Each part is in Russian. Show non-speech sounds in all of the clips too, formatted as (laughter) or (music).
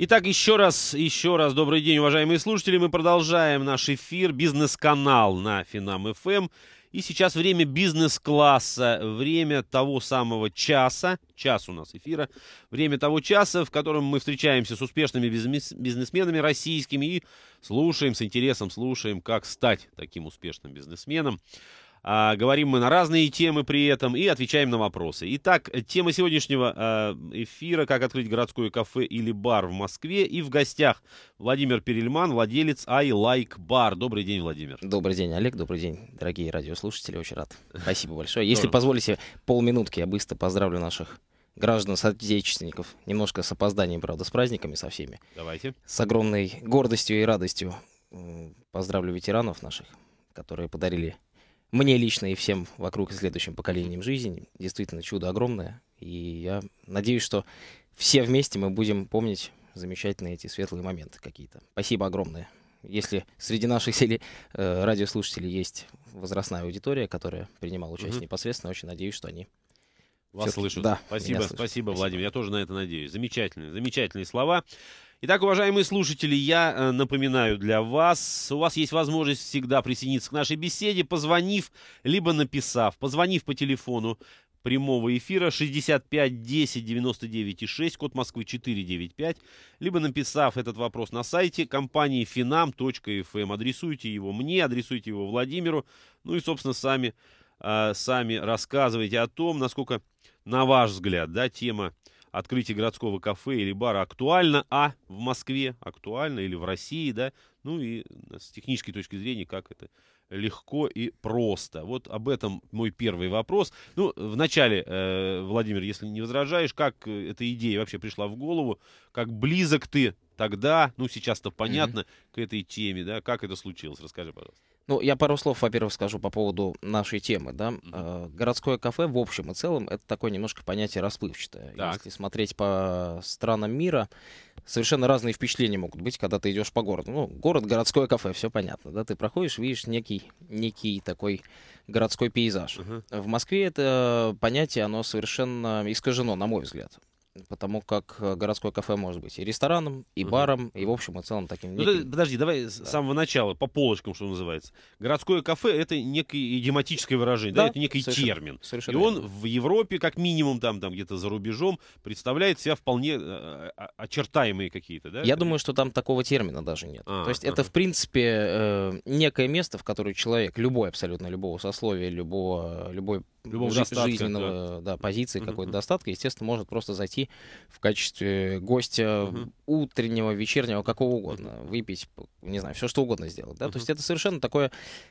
Итак, еще раз, еще раз добрый день, уважаемые слушатели. Мы продолжаем наш эфир «Бизнес-канал» на Финам ФМ. И сейчас время бизнес-класса, время того самого часа, час у нас эфира, время того часа, в котором мы встречаемся с успешными бизнесменами российскими и слушаем, с интересом слушаем, как стать таким успешным бизнесменом. А, говорим мы на разные темы при этом и отвечаем на вопросы. Итак, тема сегодняшнего а, эфира «Как открыть городское кафе или бар в Москве». И в гостях Владимир Перельман, владелец I Like Bar. Добрый день, Владимир. Добрый день, Олег. Добрый день, дорогие радиослушатели. Очень рад. Спасибо большое. Если позволите, полминутки я быстро поздравлю наших граждан, соотечественников. Немножко с опозданием, правда, с праздниками со всеми. Давайте. С огромной гордостью и радостью поздравлю ветеранов наших, которые подарили мне лично и всем вокруг и следующим поколениям жизни. Действительно, чудо огромное. И я надеюсь, что все вместе мы будем помнить замечательные эти светлые моменты какие-то. Спасибо огромное. Если среди наших сели, э, радиослушателей есть возрастная аудитория, которая принимала участие угу. непосредственно, очень надеюсь, что они вас слышат. Да, спасибо, спасибо, спасибо, Владимир. Я тоже на это надеюсь. Замечательные, замечательные слова. Итак, уважаемые слушатели, я э, напоминаю для вас, у вас есть возможность всегда присоединиться к нашей беседе, позвонив, либо написав, позвонив по телефону прямого эфира 65 10 99 6, код Москвы 495, либо написав этот вопрос на сайте компании finam.fm. Адресуйте его мне, адресуйте его Владимиру, ну и, собственно, сами, э, сами рассказывайте о том, насколько, на ваш взгляд, да, тема открытие городского кафе или бара актуально, а в Москве актуально или в России, да, ну и с технической точки зрения, как это легко и просто. Вот об этом мой первый вопрос. Ну, вначале, э, Владимир, если не возражаешь, как эта идея вообще пришла в голову, как близок ты тогда, ну, сейчас-то понятно, mm-hmm. к этой теме, да, как это случилось, расскажи, пожалуйста. Ну, я пару слов, во-первых, скажу по поводу нашей темы. Да? Mm-hmm. Городское кафе в общем и целом это такое немножко понятие расплывчатое. Так. Если смотреть по странам мира, совершенно разные впечатления могут быть, когда ты идешь по городу. Ну, город, городское кафе, все понятно. Да? Ты проходишь, видишь некий, некий такой городской пейзаж. Uh-huh. В Москве это понятие, оно совершенно искажено, на мой взгляд потому как э, городское кафе может быть и рестораном, и угу. баром, и в общем и целом таким... Ну, неким... подожди, давай да. с самого начала, по полочкам, что называется. Городское кафе — это некое идиоматическое выражение, да, да это некий совершенно, термин. Совершенно и он верно. в Европе, как минимум, там, там где-то за рубежом, представляет себя вполне э, очертаемые какие-то, да? Я думаю, что там такого термина даже нет. А, То есть ага. это, в принципе, э, некое место, в которое человек, любой абсолютно, любого сословия, любого, любой любого жи- достатка, жизненного да. Да, позиции, uh-huh. какой-то достатка, естественно, может просто зайти в качестве гостя uh-huh. утреннего, вечернего, какого угодно, uh-huh. выпить, не знаю, все что угодно сделать. Да? Uh-huh. То есть это совершенно такой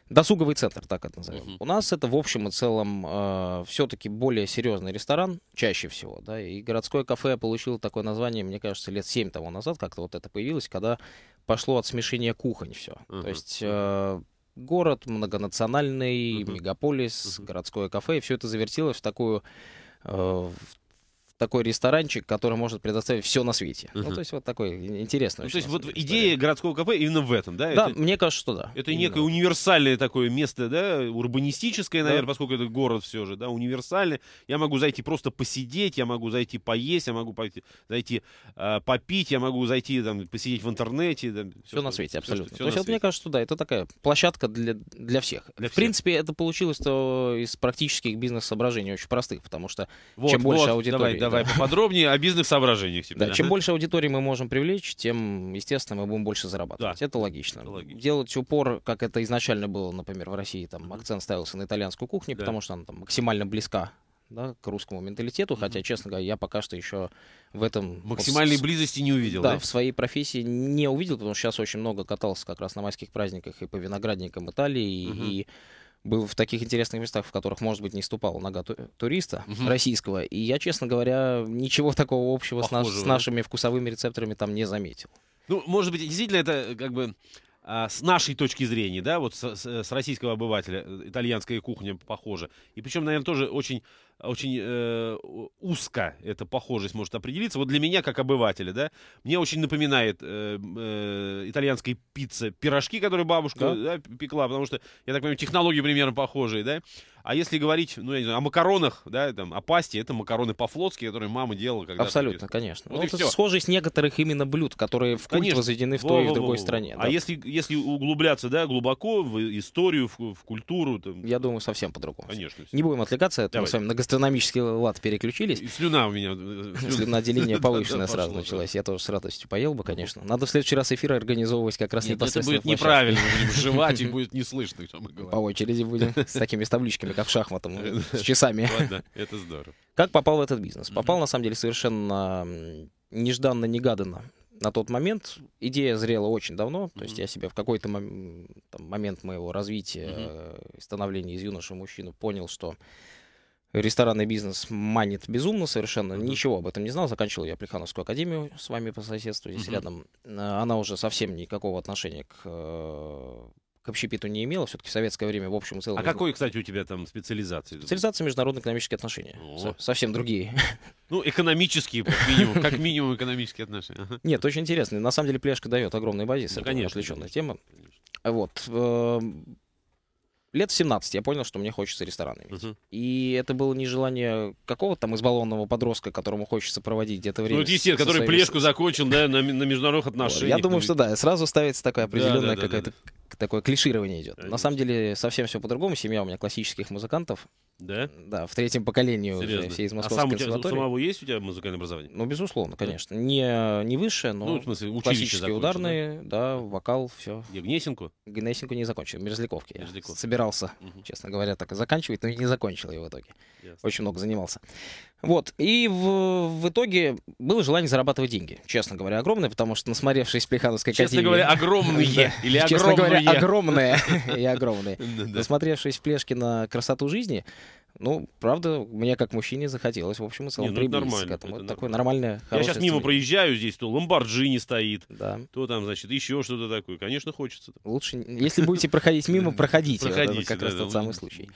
досуговый центр, так это назовем. Uh-huh. У нас это в общем и целом э, все-таки более серьезный ресторан, чаще всего. Да? И городское кафе получило такое название, мне кажется, лет 7 тому назад, как-то вот это появилось, когда пошло от смешения кухонь все. Uh-huh. То есть... Э, город многонациональный, uh-huh. мегаполис, uh-huh. городское кафе, и все это завертелось в такую э, такой ресторанчик, который может предоставить все на свете. Uh-huh. Ну, то есть вот такой интересный. Ну, то есть вот идея городского кафе именно в этом, да? Да, это, мне кажется, что да. Это именно. некое универсальное такое место, да, урбанистическое, наверное, да. поскольку это город все же, да, универсальный. Я могу зайти просто посидеть, я могу зайти поесть, я могу пойти, зайти э, попить, я могу зайти там посидеть в интернете. Да, все, все на свете, абсолютно. Все, все то есть вот мне кажется, что да, это такая площадка для, для всех. Для в всех. принципе, это получилось-то из практических бизнес-соображений очень простых, потому что вот, чем больше вот, аудитории... Давай, давай поподробнее о бизнес-соображениях. Да, чем больше аудитории мы можем привлечь, тем, естественно, мы будем больше зарабатывать. Да. Это логично. Это логично. Делать упор, как это изначально было, например, в России, там акцент ставился на итальянскую кухню, да. потому что она там максимально близка да, к русскому менталитету, mm-hmm. хотя, честно говоря, я пока что еще в этом... Максимальной вот, близости не увидел, да? Да, в своей профессии не увидел, потому что сейчас очень много катался как раз на майских праздниках и по виноградникам Италии, mm-hmm. и был в таких интересных местах, в которых, может быть, не ступала нога туриста угу. российского. И я, честно говоря, ничего такого общего с, наш, с нашими вкусовыми рецепторами там не заметил. Ну, может быть, действительно, это как бы а, с нашей точки зрения, да, вот с, с, с российского обывателя, э, итальянская кухня похожа. И причем, наверное, тоже очень очень э, узко эта похожесть может определиться. Вот для меня, как обывателя, да, мне очень напоминает э, э, итальянской пиццы пирожки, которые бабушка да? Да, пекла, потому что, я так понимаю, технологии примерно похожие, да. А если говорить, ну, я не знаю, о макаронах, да, там, о пасте, это макароны по-флотски, которые мама делала когда Абсолютно, конечно. Вот ну, это схожесть некоторых именно блюд, которые в культ конечно. возведены в той и в другой стране. А да. если, если углубляться, да, глубоко в историю, в, в культуру... То... Я думаю, совсем по-другому. Конечно. Не будем отвлекаться, это мы с вами на гастрономический лад переключились. И слюна у меня... Э, (laughs) Слюноотделение повышенное сразу началось. Я тоже с радостью поел бы, конечно. Надо в следующий раз эфир организовывать как раз непосредственно это будет неправильно, будем (laughs) жевать, и будет не слышно, что мы говорим. По очереди будем (laughs) с такими табличками, как в шахматах с часами. Ладно, это здорово. Как попал в этот бизнес? Попал, на самом деле, совершенно нежданно-негаданно. На тот момент идея зрела очень давно, то есть я себе в какой-то мом- там, момент моего развития mm-hmm. становления из юноши в мужчину понял, что ресторанный бизнес манит безумно совершенно. Mm-hmm. Ничего об этом не знал. Заканчивал я Плехановскую академию с вами по соседству здесь mm-hmm. рядом. Она уже совсем никакого отношения к э, к общепиту не имела, все-таки в советское время в общем и целом... А какой, кстати, у тебя там специализация? Специализация международные экономические отношения. О. Совсем другие. Ну, экономические, как минимум, как минимум экономические отношения. Нет, очень интересно. На самом деле пляшка дает огромный базис. Ну, конечно. Отвлеченная тема. Вот. Лет в 17 я понял, что мне хочется ресторан иметь. Uh-huh. И это было не желание какого-то там избалованного подростка, которому хочется проводить где-то время. Ну, это естественно, который своими... плешку закончил, да, на, на международных отношениях. Я думаю, что да, сразу ставится такая определенная да, да, какая-то да, да такое клиширование идет. Конечно. На самом деле совсем все по-другому. Семья у меня классических музыкантов. Да? Да, в третьем поколении Серьезно? уже все из Московской а сам у тебя самого есть у тебя музыкальное образование? Ну, безусловно, конечно. Да? Не, не высшее, но ну, в смысле, классические ударные, да? да, вокал, все. Гнесинку? Гнесинку не закончил, Мерзляковки. Мерзляков. Я собирался, угу. честно говоря, так и заканчивать, но не закончил ее в итоге. Ясно. Очень много занимался. Вот, и в, в итоге было желание зарабатывать деньги, честно говоря, огромное, потому что, насмотревшись Плехановской академии... (laughs) Честно говоря, огромные или огромные? Честно говоря, огромные и огромные. (laughs) Насмотревшись в Плешке на красоту жизни, ну, правда, мне как мужчине захотелось, в общем и целом, ну, приблизиться к этому. Это такое нормальное, Я сейчас мимо проезжаю, здесь то Ламборджини стоит, да. то там, значит, еще что-то такое. Конечно, хочется. Лучше, если будете проходить мимо, (laughs) проходите. Проходите, как раз тот самый случай.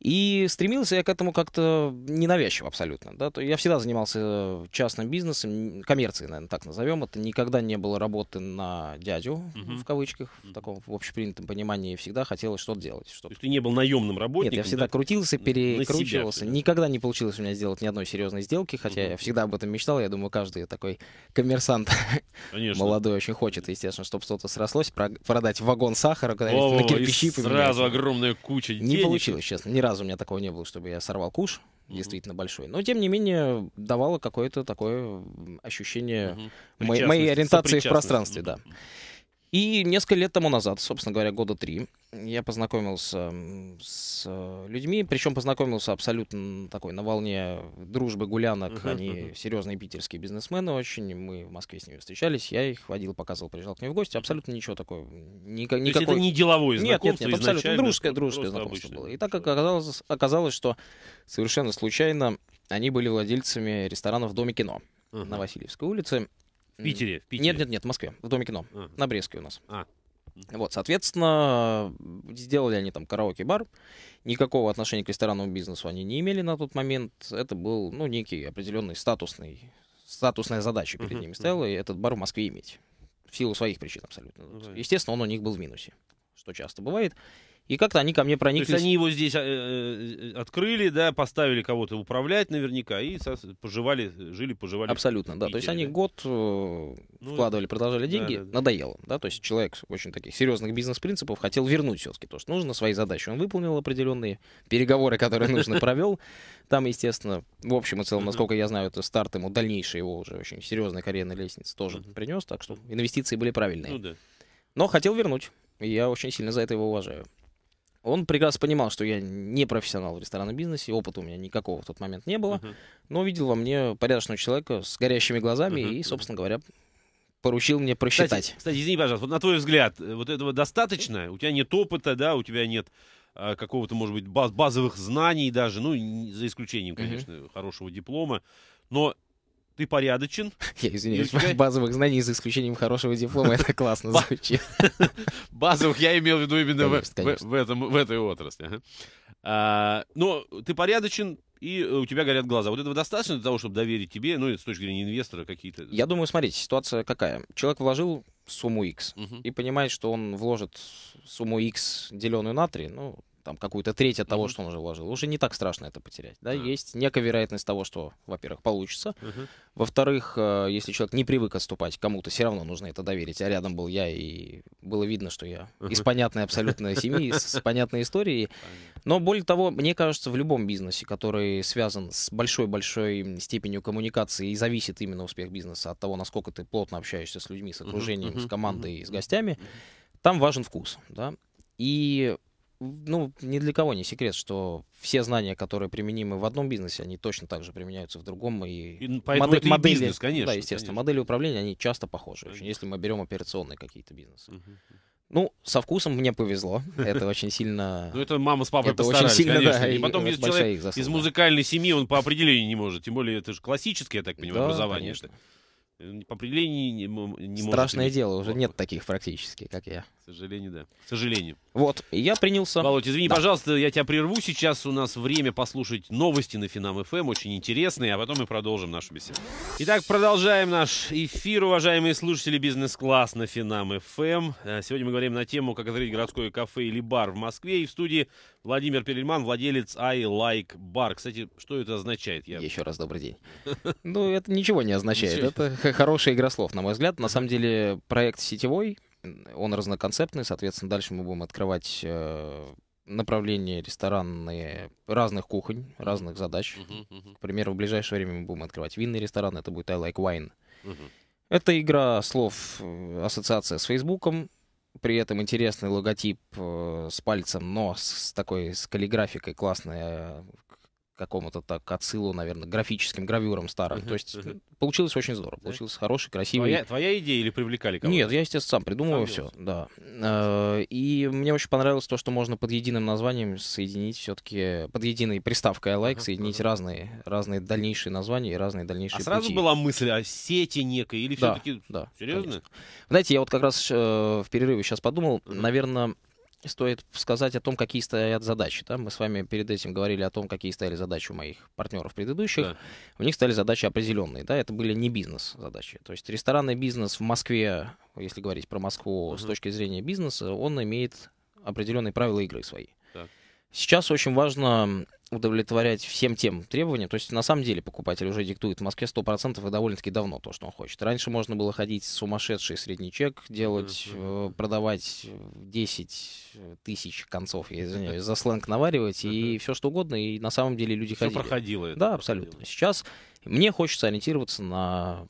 И стремился я к этому как-то ненавязчиво абсолютно. Да? То я всегда занимался частным бизнесом, коммерцией, наверное, так назовем. Это никогда не было работы на дядю, угу. в кавычках, в таком в общепринятом понимании. Всегда хотелось что-то делать. Что То есть ты не был наемным работником? Нет, я всегда да? крутился, перекручивался. Никогда не получилось у меня сделать ни одной серьезной сделки, хотя угу. я всегда об этом мечтал. Я думаю, каждый такой коммерсант (laughs) молодой очень хочет, естественно, чтобы что-то срослось, продать вагон сахара, на кирпичи. Сразу огромная куча денег. Не получилось, честно, ни разу разу у меня такого не было, чтобы я сорвал куш, mm-hmm. действительно большой. Но, тем не менее, давало какое-то такое ощущение mm-hmm. моей ориентации в пространстве, mm-hmm. да. И несколько лет тому назад, собственно говоря, года три, я познакомился с людьми, причем познакомился абсолютно такой на волне дружбы гулянок. Uh-huh, Они uh-huh. серьезные питерские бизнесмены очень. Мы в Москве с ними встречались. Я их водил, показывал, приезжал к ним в гости. Абсолютно ничего такого. Ника- То никакой... это не деловое знакомство Нет, нет, нет, абсолютно дружеское, дружеское знакомство обычное. было. И так оказалось, оказалось, что совершенно случайно они были владельцами ресторана в Доме кино uh-huh. на Васильевской улице. В Питере? В Питере? Нет, нет, нет, в Москве, в Доме кино, а. на Брестской у нас. А. Вот, соответственно, сделали они там караоке-бар. Никакого отношения к ресторанному бизнесу они не имели на тот момент. Это был, ну, некий определенный статусный, статусная задача перед uh-huh, ними стояла, и этот бар в Москве иметь. В силу своих причин абсолютно. Uh-huh. Естественно, он у них был в минусе, что часто бывает. И как-то они ко мне прониклись. То есть они его здесь э, э, открыли, да, поставили кого-то управлять наверняка и поживали, жили, поживали. Абсолютно, да. То есть они год э, ну, вкладывали, продолжали деньги, да, да, надоело, да. То есть человек очень таких серьезных бизнес-принципов хотел вернуть все-таки то, что нужно, свои задачи он выполнил определенные, переговоры, которые нужно, (laughs) провел. Там, естественно, в общем и целом, насколько я знаю, это старт ему дальнейшей его уже очень серьезной карьерной лестницы тоже принес, так что инвестиции были правильные. Ну Но хотел вернуть. И я очень сильно за это его уважаю. Он прекрасно понимал, что я не профессионал в ресторанном бизнесе, опыта у меня никакого в тот момент не было, uh-huh. но видел во мне порядочного человека с горящими глазами uh-huh. и, собственно говоря, поручил мне просчитать. Кстати, кстати, извини, пожалуйста, вот на твой взгляд, вот этого достаточно? У тебя нет опыта, да, у тебя нет а, какого-то, может быть, баз- базовых знаний даже, ну, за исключением, конечно, uh-huh. хорошего диплома, но ты порядочен. (laughs) Я извиняюсь, тебя... (laughs) базовых знаний за исключением хорошего диплома, это классно звучит. (laughs) Базовых я имел в виду именно в, этом, в этой отрасли. А, но ты порядочен и у тебя горят глаза. Вот этого достаточно для того, чтобы доверить тебе, ну, с точки зрения инвестора какие-то? Я думаю, смотрите, ситуация какая. Человек вложил сумму X и понимает, что он вложит сумму X, деленную на 3, ну, там какую-то треть от того, mm-hmm. что он уже вложил, уже не так страшно это потерять. Да? Mm-hmm. Есть некая вероятность того, что, во-первых, получится. Mm-hmm. Во-вторых, э, если человек не привык отступать, кому-то все равно нужно это доверить. А рядом был я, и было видно, что я mm-hmm. из понятной абсолютно семьи, с понятной историей. Но более того, мне кажется, в любом бизнесе, который связан с большой-большой степенью коммуникации и зависит именно успех бизнеса от того, насколько ты плотно общаешься с людьми, с окружением, с командой, с гостями, там важен вкус. Да? И ну, ни для кого не секрет, что все знания, которые применимы в одном бизнесе, они точно так же применяются в другом. И, и поэтому модель, это и модели, бизнес, конечно. Да, естественно. Конечно. Модели управления, они часто похожи, очень, если мы берем операционные какие-то бизнесы. Угу. Ну, со вкусом мне повезло. Это очень сильно... Ну, это мама с папой постарались, конечно. И потом, если человек из музыкальной семьи, он по определению не может. Тем более, это же классическое, я так понимаю, образование. Э, по определению не, не Страшное может дело, уже нет таких практически, как я. К сожалению, да. К сожалению. Вот, я принялся... Володь, извини, да. пожалуйста, я тебя прерву. Сейчас у нас время послушать новости на Финам ФМ, очень интересные, а потом мы продолжим нашу беседу. Итак, продолжаем наш эфир, уважаемые слушатели Бизнес-класс на Финам ФМ. Э, сегодня мы говорим на тему, как открыть городское кафе или бар в Москве. И в студии Владимир Перельман, владелец I Like Bar. Кстати, что это означает? Я... Еще раз добрый день. Ну, это ничего не означает. Это (laughs) хорошая игра слов, на мой взгляд. На самом деле, проект сетевой, он разноконцептный, соответственно, дальше мы будем открывать э, направления ресторанные разных кухонь, разных задач. Uh-huh, uh-huh. К примеру, в ближайшее время мы будем открывать винный ресторан, это будет I Like Wine. Uh-huh. Это игра слов, э, ассоциация с Фейсбуком, при этом интересный логотип э, с пальцем, но с такой с каллиграфикой классной, какому-то так отсылу, наверное, графическим гравюрам старым. Uh-huh, То есть uh-huh. получилось очень здорово. Да? Получился хороший, красивый. Твоя, твоя идея или привлекали кого-то? Нет, я, естественно, сам придумываю все. Да. Uh, и мне очень понравилось то, что можно под единым названием соединить все-таки, под единой приставкой I like, uh-huh, соединить uh-huh. разные, разные дальнейшие названия и разные дальнейшие А сразу пути. была мысль о сети некой или все-таки... Да, да. Серьезно? Конечно. Знаете, я вот как раз э, в перерыве сейчас подумал, uh-huh. наверное стоит сказать о том, какие стоят задачи. Да? Мы с вами перед этим говорили о том, какие стояли задачи у моих партнеров предыдущих. Да. У них стали задачи определенные. Да? Это были не бизнес-задачи. То есть ресторанный бизнес в Москве, если говорить про Москву угу. с точки зрения бизнеса, он имеет определенные правила игры свои. Так. Сейчас очень важно удовлетворять всем тем требованиям. То есть, на самом деле, покупатель уже диктует в Москве 100% и довольно-таки давно то, что он хочет. Раньше можно было ходить сумасшедший средний чек, делать, mm-hmm. продавать 10 тысяч концов, я извиняюсь, (laughs) за сленг наваривать mm-hmm. и все что угодно. И на самом деле люди все ходили. проходило. Это да, абсолютно. Проходило. Сейчас мне хочется ориентироваться на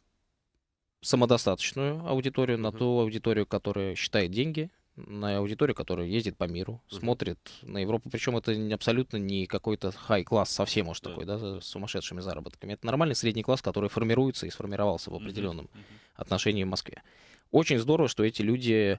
самодостаточную аудиторию, mm-hmm. на ту аудиторию, которая считает деньги, на аудиторию, которая ездит по миру, uh-huh. смотрит на Европу. Причем это абсолютно не какой-то хай-класс, совсем уж такой, да, с сумасшедшими заработками. Это нормальный средний класс, который формируется и сформировался в определенном uh-huh. отношении в Москве. Очень здорово, что эти люди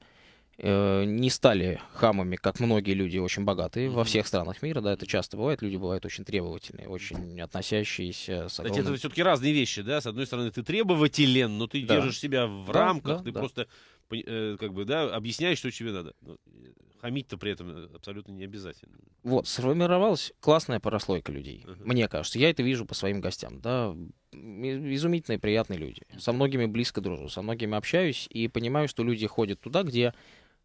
Э, не стали хамами, как многие люди очень богатые mm-hmm. во всех странах мира, да, это часто бывает, люди бывают очень требовательные, очень относящиеся с огромным... Это все-таки разные вещи, да, с одной стороны ты требователен, но ты да. держишь себя в да, рамках, да, ты да. просто как бы, да, объясняешь, что тебе надо. Но хамить-то при этом абсолютно не обязательно. Вот, сформировалась классная прослойка людей, uh-huh. мне кажется, я это вижу по своим гостям, да, изумительные, приятные люди, со многими близко дружу, со многими общаюсь и понимаю, что люди ходят туда, где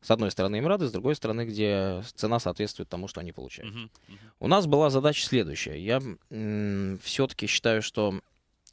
с одной стороны им рады, с другой стороны, где цена соответствует тому, что они получают. Uh-huh, uh-huh. У нас была задача следующая. Я м- все-таки считаю, что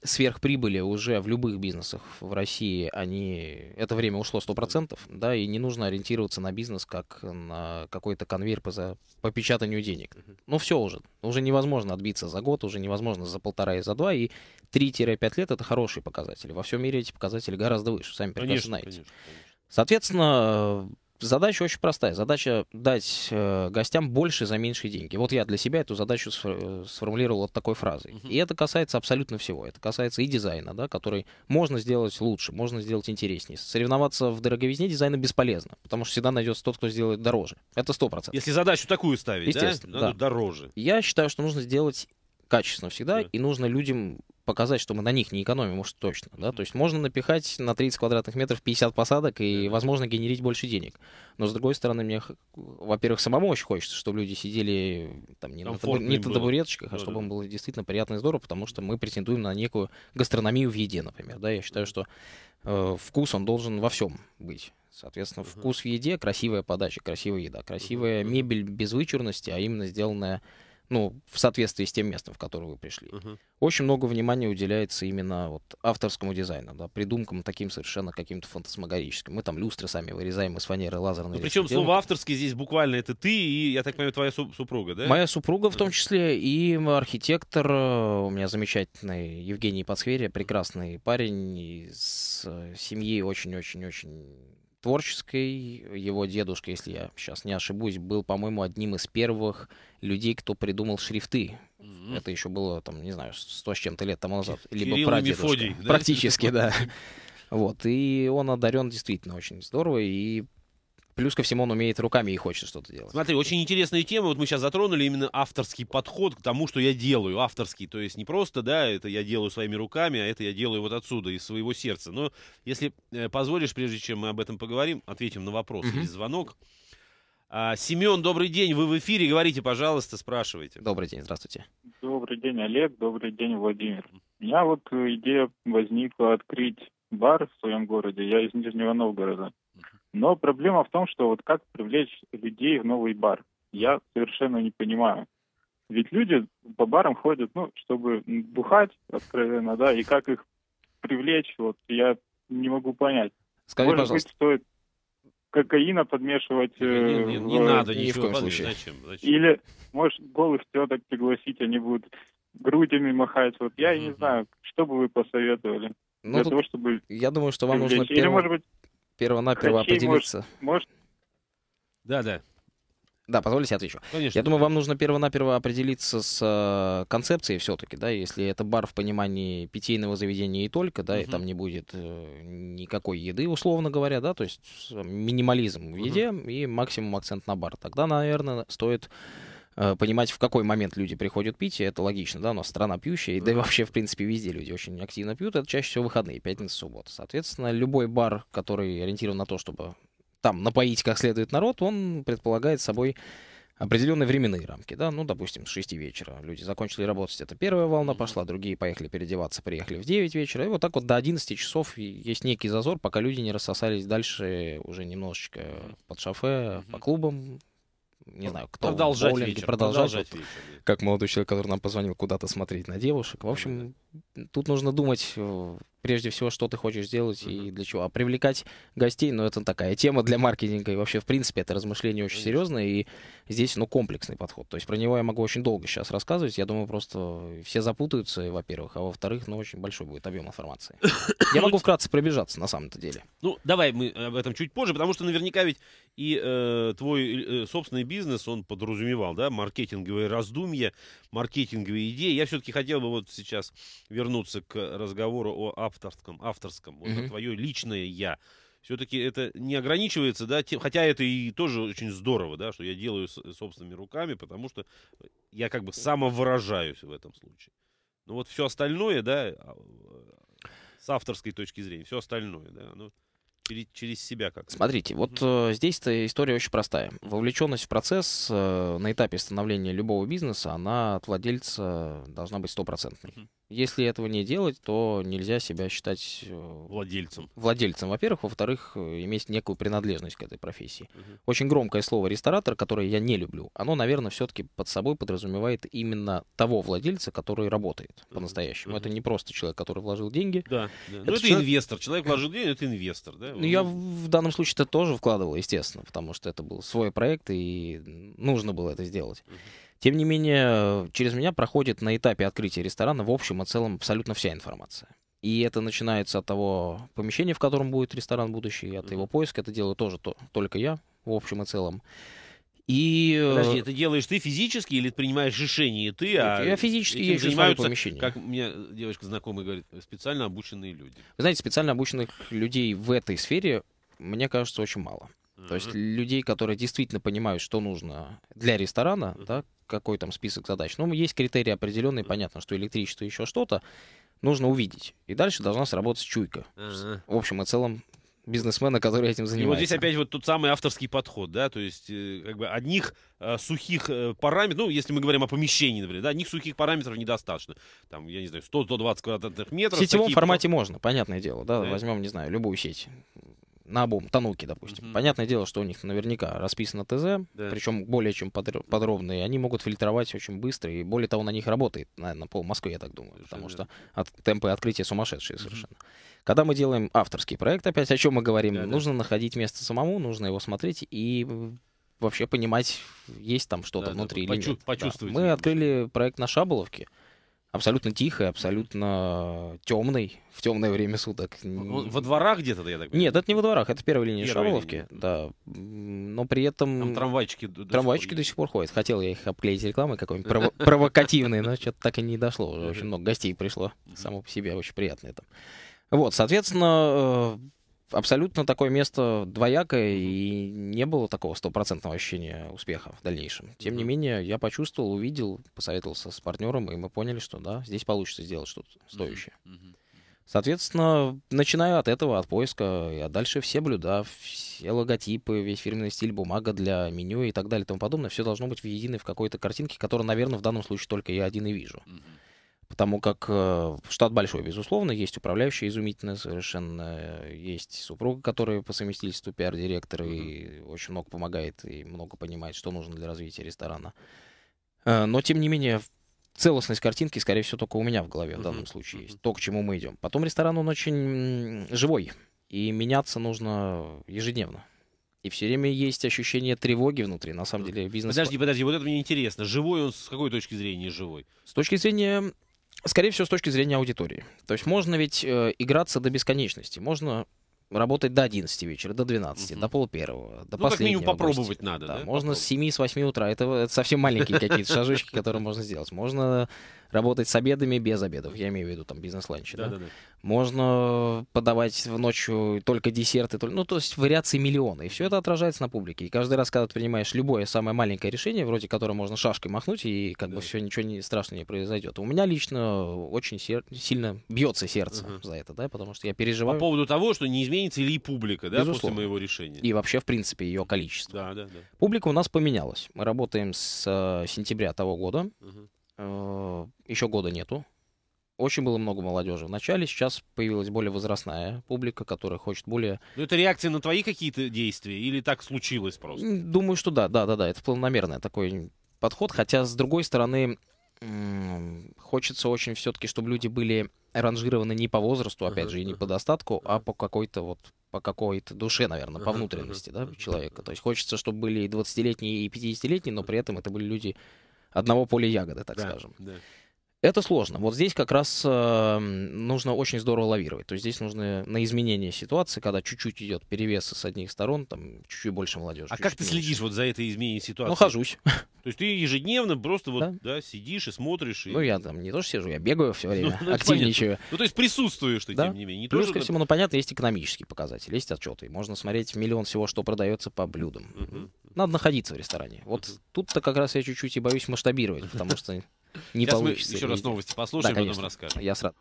сверхприбыли уже в любых бизнесах в России, они, это время ушло 100%, да, и не нужно ориентироваться на бизнес как на какой-то конвейер по, за, по печатанию денег. Ну, все уже. Уже невозможно отбиться за год, уже невозможно за полтора и за два, и 3-5 лет — это хорошие показатели. Во всем мире эти показатели гораздо выше, сами прекрасно конечно, знаете. Конечно, конечно. Соответственно, задача очень простая. Задача дать э, гостям больше за меньшие деньги. Вот я для себя эту задачу сформулировал вот такой фразой. Uh-huh. И это касается абсолютно всего. Это касается и дизайна, да, который можно сделать лучше, можно сделать интереснее. Соревноваться в дороговизне дизайна бесполезно, потому что всегда найдется тот, кто сделает дороже. Это сто процентов. Если задачу такую ставить, Естественно, да? Надо да. дороже. Я считаю, что нужно сделать качественно всегда, да. и нужно людям показать, что мы на них не экономим, уж точно, да, то есть можно напихать на 30 квадратных метров 50 посадок и, возможно, генерить больше денег. Но, с другой стороны, мне, во-первых, самому очень хочется, чтобы люди сидели там не, на, табур... не на табуреточках, а чтобы им было действительно приятно и здорово, потому что мы претендуем на некую гастрономию в еде, например, да, я считаю, что э, вкус, он должен во всем быть. Соответственно, вкус в еде, красивая подача, красивая еда, красивая мебель без вычурности, а именно сделанная ну, в соответствии с тем местом, в которое вы пришли. Uh-huh. Очень много внимания уделяется именно вот авторскому дизайну, да, придумкам таким совершенно каким-то фантасмагорическим. Мы там люстры сами вырезаем из фанеры лазерной. Ну, причем слово авторский здесь буквально это ты и, я так понимаю, твоя супруга, да? Моя супруга в том числе и архитектор, э, у меня замечательный Евгений Подсхверия, прекрасный парень из э, семьи очень-очень-очень творческой. Его дедушка, если я сейчас не ошибусь, был, по-моему, одним из первых людей, кто придумал шрифты. Mm-hmm. Это еще было, там, не знаю, сто с чем-то лет тому назад. Либо Кирилл прадедушка. Мефодий, да? Практически, да. (laughs) Вот. И он одарен действительно очень здорово. И Плюс ко всему он умеет руками и хочет что-то делать. Смотри, очень интересная тема. Вот мы сейчас затронули именно авторский подход к тому, что я делаю. Авторский, то есть не просто, да, это я делаю своими руками, а это я делаю вот отсюда, из своего сердца. Но если э, позволишь, прежде чем мы об этом поговорим, ответим на вопрос mm-hmm. или звонок. А, Семен, добрый день, вы в эфире, говорите, пожалуйста, спрашивайте. Добрый день, здравствуйте. Добрый день, Олег, добрый день, Владимир. У меня вот э, идея возникла открыть бар в своем городе, я из Нижнего Новгорода. Но проблема в том, что вот как привлечь людей в новый бар, я совершенно не понимаю. Ведь люди по барам ходят, ну, чтобы бухать, откровенно, да, и как их привлечь, вот я не могу понять. Скажи, Может пожалуйста. быть, стоит кокаина подмешивать. Не, не, не, в... надо ни в коем случае. Зачем? Зачем? Или, может, голых теток пригласить, они будут грудями махать. Вот я mm-hmm. не знаю, что бы вы посоветовали ну, для того, чтобы... Я думаю, что вам привлечь. нужно... Или, может быть, перво-наперво определиться. Может, может... Да, да. Да, позвольте, я отвечу. Конечно. Я думаю, вам нужно перво-наперво определиться с э, концепцией все-таки, да, если это бар в понимании питейного заведения и только, да, uh-huh. и там не будет э, никакой еды, условно говоря, да, то есть минимализм в еде uh-huh. и максимум акцент на бар. Тогда, наверное, стоит э, понимать, в какой момент люди приходят пить, и это логично, да, у нас страна пьющая, да и вообще, в принципе, везде люди очень активно пьют, это чаще всего выходные, пятница, суббота. Соответственно, любой бар, который ориентирован на то, чтобы там напоить как следует народ, он предполагает собой определенные временные рамки, да, ну, допустим, с 6 вечера люди закончили работать, это первая волна пошла, другие поехали переодеваться, приехали в 9 вечера, и вот так вот до 11 часов есть некий зазор, пока люди не рассосались дальше уже немножечко под шофе, по клубам, не знаю, кто продолжать боулинге, вечер, продолжать, продолжать вот, вечер. Как молодой человек, который нам позвонил куда-то смотреть на девушек. В общем, тут нужно думать э, прежде всего, что ты хочешь сделать и для чего. А привлекать гостей, ну, это такая тема для маркетинга. И вообще, в принципе, это размышление очень серьезное. И здесь, ну, комплексный подход. То есть про него я могу очень долго сейчас рассказывать. Я думаю, просто все запутаются, во-первых. А во-вторых, ну, очень большой будет объем информации. Я могу вкратце пробежаться, на самом-то деле. Ну, давай мы об этом чуть позже, потому что наверняка ведь и э, твой э, собственный бизнес, он подразумевал, да, маркетинговые раздумья, маркетинговые идеи. Я все-таки хотел бы вот сейчас вернуться к разговору о авторском, авторском, вот mm-hmm. твое личное я. Все-таки это не ограничивается, да, тем, хотя это и тоже очень здорово, да, что я делаю с, собственными руками, потому что я как бы самовыражаюсь в этом случае. Но вот все остальное, да, а, с авторской точки зрения, все остальное, да, оно через, через себя как Смотрите, вот э, здесь-то история очень простая. Вовлеченность в процесс э, на этапе становления любого бизнеса, она от владельца должна быть стопроцентной. Uh-huh. Если этого не делать, то нельзя себя считать э, владельцем. Владельцем, во-первых. Во-вторых, э, иметь некую принадлежность к этой профессии. Угу. Очень громкое слово ресторатор, которое я не люблю, оно, наверное, все-таки под собой подразумевает именно того владельца, который работает угу. по-настоящему. Угу. Это не просто человек, который вложил деньги. Да, да. Это, ну, это человек... инвестор. Человек вложил деньги, это инвестор, да? Ну, я в данном случае это тоже вкладывал, естественно, потому что это был свой проект, и нужно было это сделать. Угу. Тем не менее, через меня проходит на этапе открытия ресторана в общем и целом абсолютно вся информация. И это начинается от того помещения, в котором будет ресторан будущий, от его поиска. Это делаю тоже то, только я, в общем и целом. И... Э, Подожди, это делаешь ты физически или принимаешь решение ты, а Я физически езжу занимаются, помещение. Как мне девочка знакомая говорит, специально обученные люди. Вы знаете, специально обученных людей в этой сфере, мне кажется, очень мало. Mm-hmm. То есть людей, которые действительно понимают, что нужно для ресторана, mm-hmm. да, какой там список задач. Ну, есть критерии определенные, понятно, что электричество, еще что-то, нужно увидеть. И дальше должна сработать чуйка. В общем и целом, бизнесмена, который этим занимается. И вот здесь опять вот тот самый авторский подход, да, то есть э, как бы одних э, сухих э, параметров, ну, если мы говорим о помещении, например, да, одних сухих параметров недостаточно. Там, я не знаю, 100-120 квадратных метров. В сетевом формате можно, понятное дело, да, да, возьмем, не знаю, любую сеть. На обум, Тануки, допустим. Mm-hmm. Понятное дело, что у них наверняка расписано ТЗ, да. причем более чем подробные. Они могут фильтровать очень быстро, и более того, на них работает, наверное, пол Москвы, я так думаю, потому что от, темпы открытия сумасшедшие совершенно. Mm-hmm. Когда мы делаем авторский проект, опять о чем мы говорим, да, нужно да. находить место самому, нужно его смотреть и вообще понимать, есть там что-то да, внутри да, или почу- нет. Почувствовать. Да. Мы открыли проект на Шаболовке. Абсолютно тихий, абсолютно темный, в темное время суток. Во дворах где-то, я так понимаю? Нет, это не во дворах, это первая линия первая Шаболовки, линия. да. Но при этом... Там трамвайчики до Трамвайчики до сих пор ходят. Хотел я их обклеить рекламой какой-нибудь (laughs) провокативной, но что-то так и не дошло. Уже очень много гостей пришло. Само по себе очень приятно это. Вот, соответственно, э, абсолютно такое место двоякое, и не было такого стопроцентного ощущения успеха в дальнейшем. Тем не менее, я почувствовал, увидел, посоветовался с партнером, и мы поняли, что да, здесь получится сделать что-то стоящее. Соответственно, начиная от этого, от поиска, а дальше все блюда, все логотипы, весь фирменный стиль, бумага для меню и так далее и тому подобное, все должно быть в единой в какой-то картинке, которую, наверное, в данном случае только я один и вижу. Uh-huh потому как э, штат большой, безусловно, есть управляющая изумительная совершенно, есть супруга, которая по совместительству пиар-директор и очень много помогает и много понимает, что нужно для развития ресторана. Э, но, тем не менее, целостность картинки, скорее всего, только у меня в голове в данном случае есть. То, к чему мы идем. Потом ресторан, он очень живой, и меняться нужно ежедневно. И все время есть ощущение тревоги внутри. На самом деле бизнес... Подожди, подожди, вот это мне интересно. Живой он с какой точки зрения живой? С точки зрения Скорее всего, с точки зрения аудитории. То есть можно ведь э, играться до бесконечности. Можно работать до 11 вечера, до 12, угу. до полпервого, до ну, последнего. как минимум попробовать надо, да? да? Можно с 7, с 8 утра. Это, это совсем маленькие какие-то шажочки, которые можно сделать. Можно работать с обедами без обедов. Я имею в виду там бизнес-ланчи. Да, да? Да, да. Можно подавать в ночью только десерты, только... ну то есть вариаций миллионы. И все это отражается на публике. И каждый раз, когда ты принимаешь любое самое маленькое решение, вроде которое можно шашкой махнуть, и как да. бы все ничего не страшного не произойдет. У меня лично очень сер... сильно бьется сердце uh-huh. за это, да, потому что я переживаю. По поводу того, что не изменится ли публика, да, Безусловно. после моего решения. И вообще, в принципе, ее количество. Да, да, да. Публика у нас поменялась. Мы работаем с э, сентября того года. Uh-huh. Э, еще года нету. Очень было много молодежи. В начале сейчас появилась более возрастная публика, которая хочет более... Ну, это реакция на твои какие-то действия или так случилось просто? Думаю, что да, да, да, да. Это планомерный такой подход. Хотя, с другой стороны, хочется очень все-таки, чтобы люди были ранжированы не по возрасту, опять же, и не по достатку, а по какой-то вот по какой-то душе, наверное, по внутренности да, человека. То есть хочется, чтобы были и 20-летние, и 50-летние, но при этом это были люди одного поля ягоды, так да, скажем. Да. Это сложно. Вот здесь как раз э, нужно очень здорово лавировать. То есть здесь нужно на изменение ситуации, когда чуть-чуть идет перевес с одних сторон, там чуть-чуть больше молодежи. А как ты меньше. следишь вот за это изменение ситуации? Ну, хожусь. (laughs) То есть ты ежедневно просто вот, да, да сидишь и смотришь. И... Ну, я там не то что сижу, я бегаю все (laughs) время, ну, активничаю. Ну, то есть присутствуешь ты, да? тем не менее. Не Плюс ко всему, ну, понятно, есть экономические показатели, есть отчеты. Можно смотреть миллион всего, что продается по блюдам. Угу. Надо находиться в ресторане. Вот угу. тут-то как раз я чуть-чуть и боюсь масштабировать, потому что не Сейчас получится. Мы еще раз новости послушаем, да, потом расскажем. Я сразу.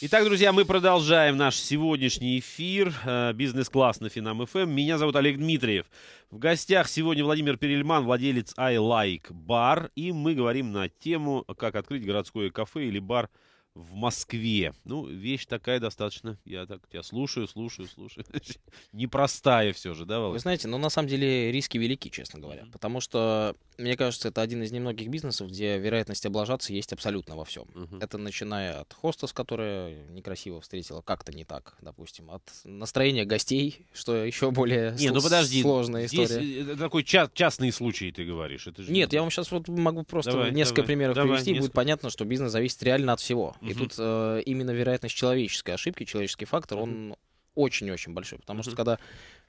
Итак, друзья, мы продолжаем наш сегодняшний эфир э, «Бизнес-класс» на Финам ФМ. Меня зовут Олег Дмитриев. В гостях сегодня Владимир Перельман, владелец I Like Bar. И мы говорим на тему, как открыть городское кафе или бар – в Москве. Ну, вещь такая достаточно, я так тебя слушаю, слушаю, слушаю. (laughs) Непростая все же, да, Володя? Вы знаете, ну, на самом деле, риски велики, честно говоря. Mm-hmm. Потому что, мне кажется, это один из немногих бизнесов, где вероятность облажаться есть абсолютно во всем. Mm-hmm. Это начиная от хостес, которая некрасиво встретила как-то не так, допустим, от настроения гостей, что еще более не, ну, подожди, сложная здесь история. Это такой ча- частный случай, ты говоришь. Это же... Нет, я вам сейчас вот могу просто давай, несколько давай, примеров давай, привести, несколько. будет понятно, что бизнес зависит реально от всего. И тут э, именно вероятность человеческой ошибки, человеческий фактор, он очень-очень большой. Потому что когда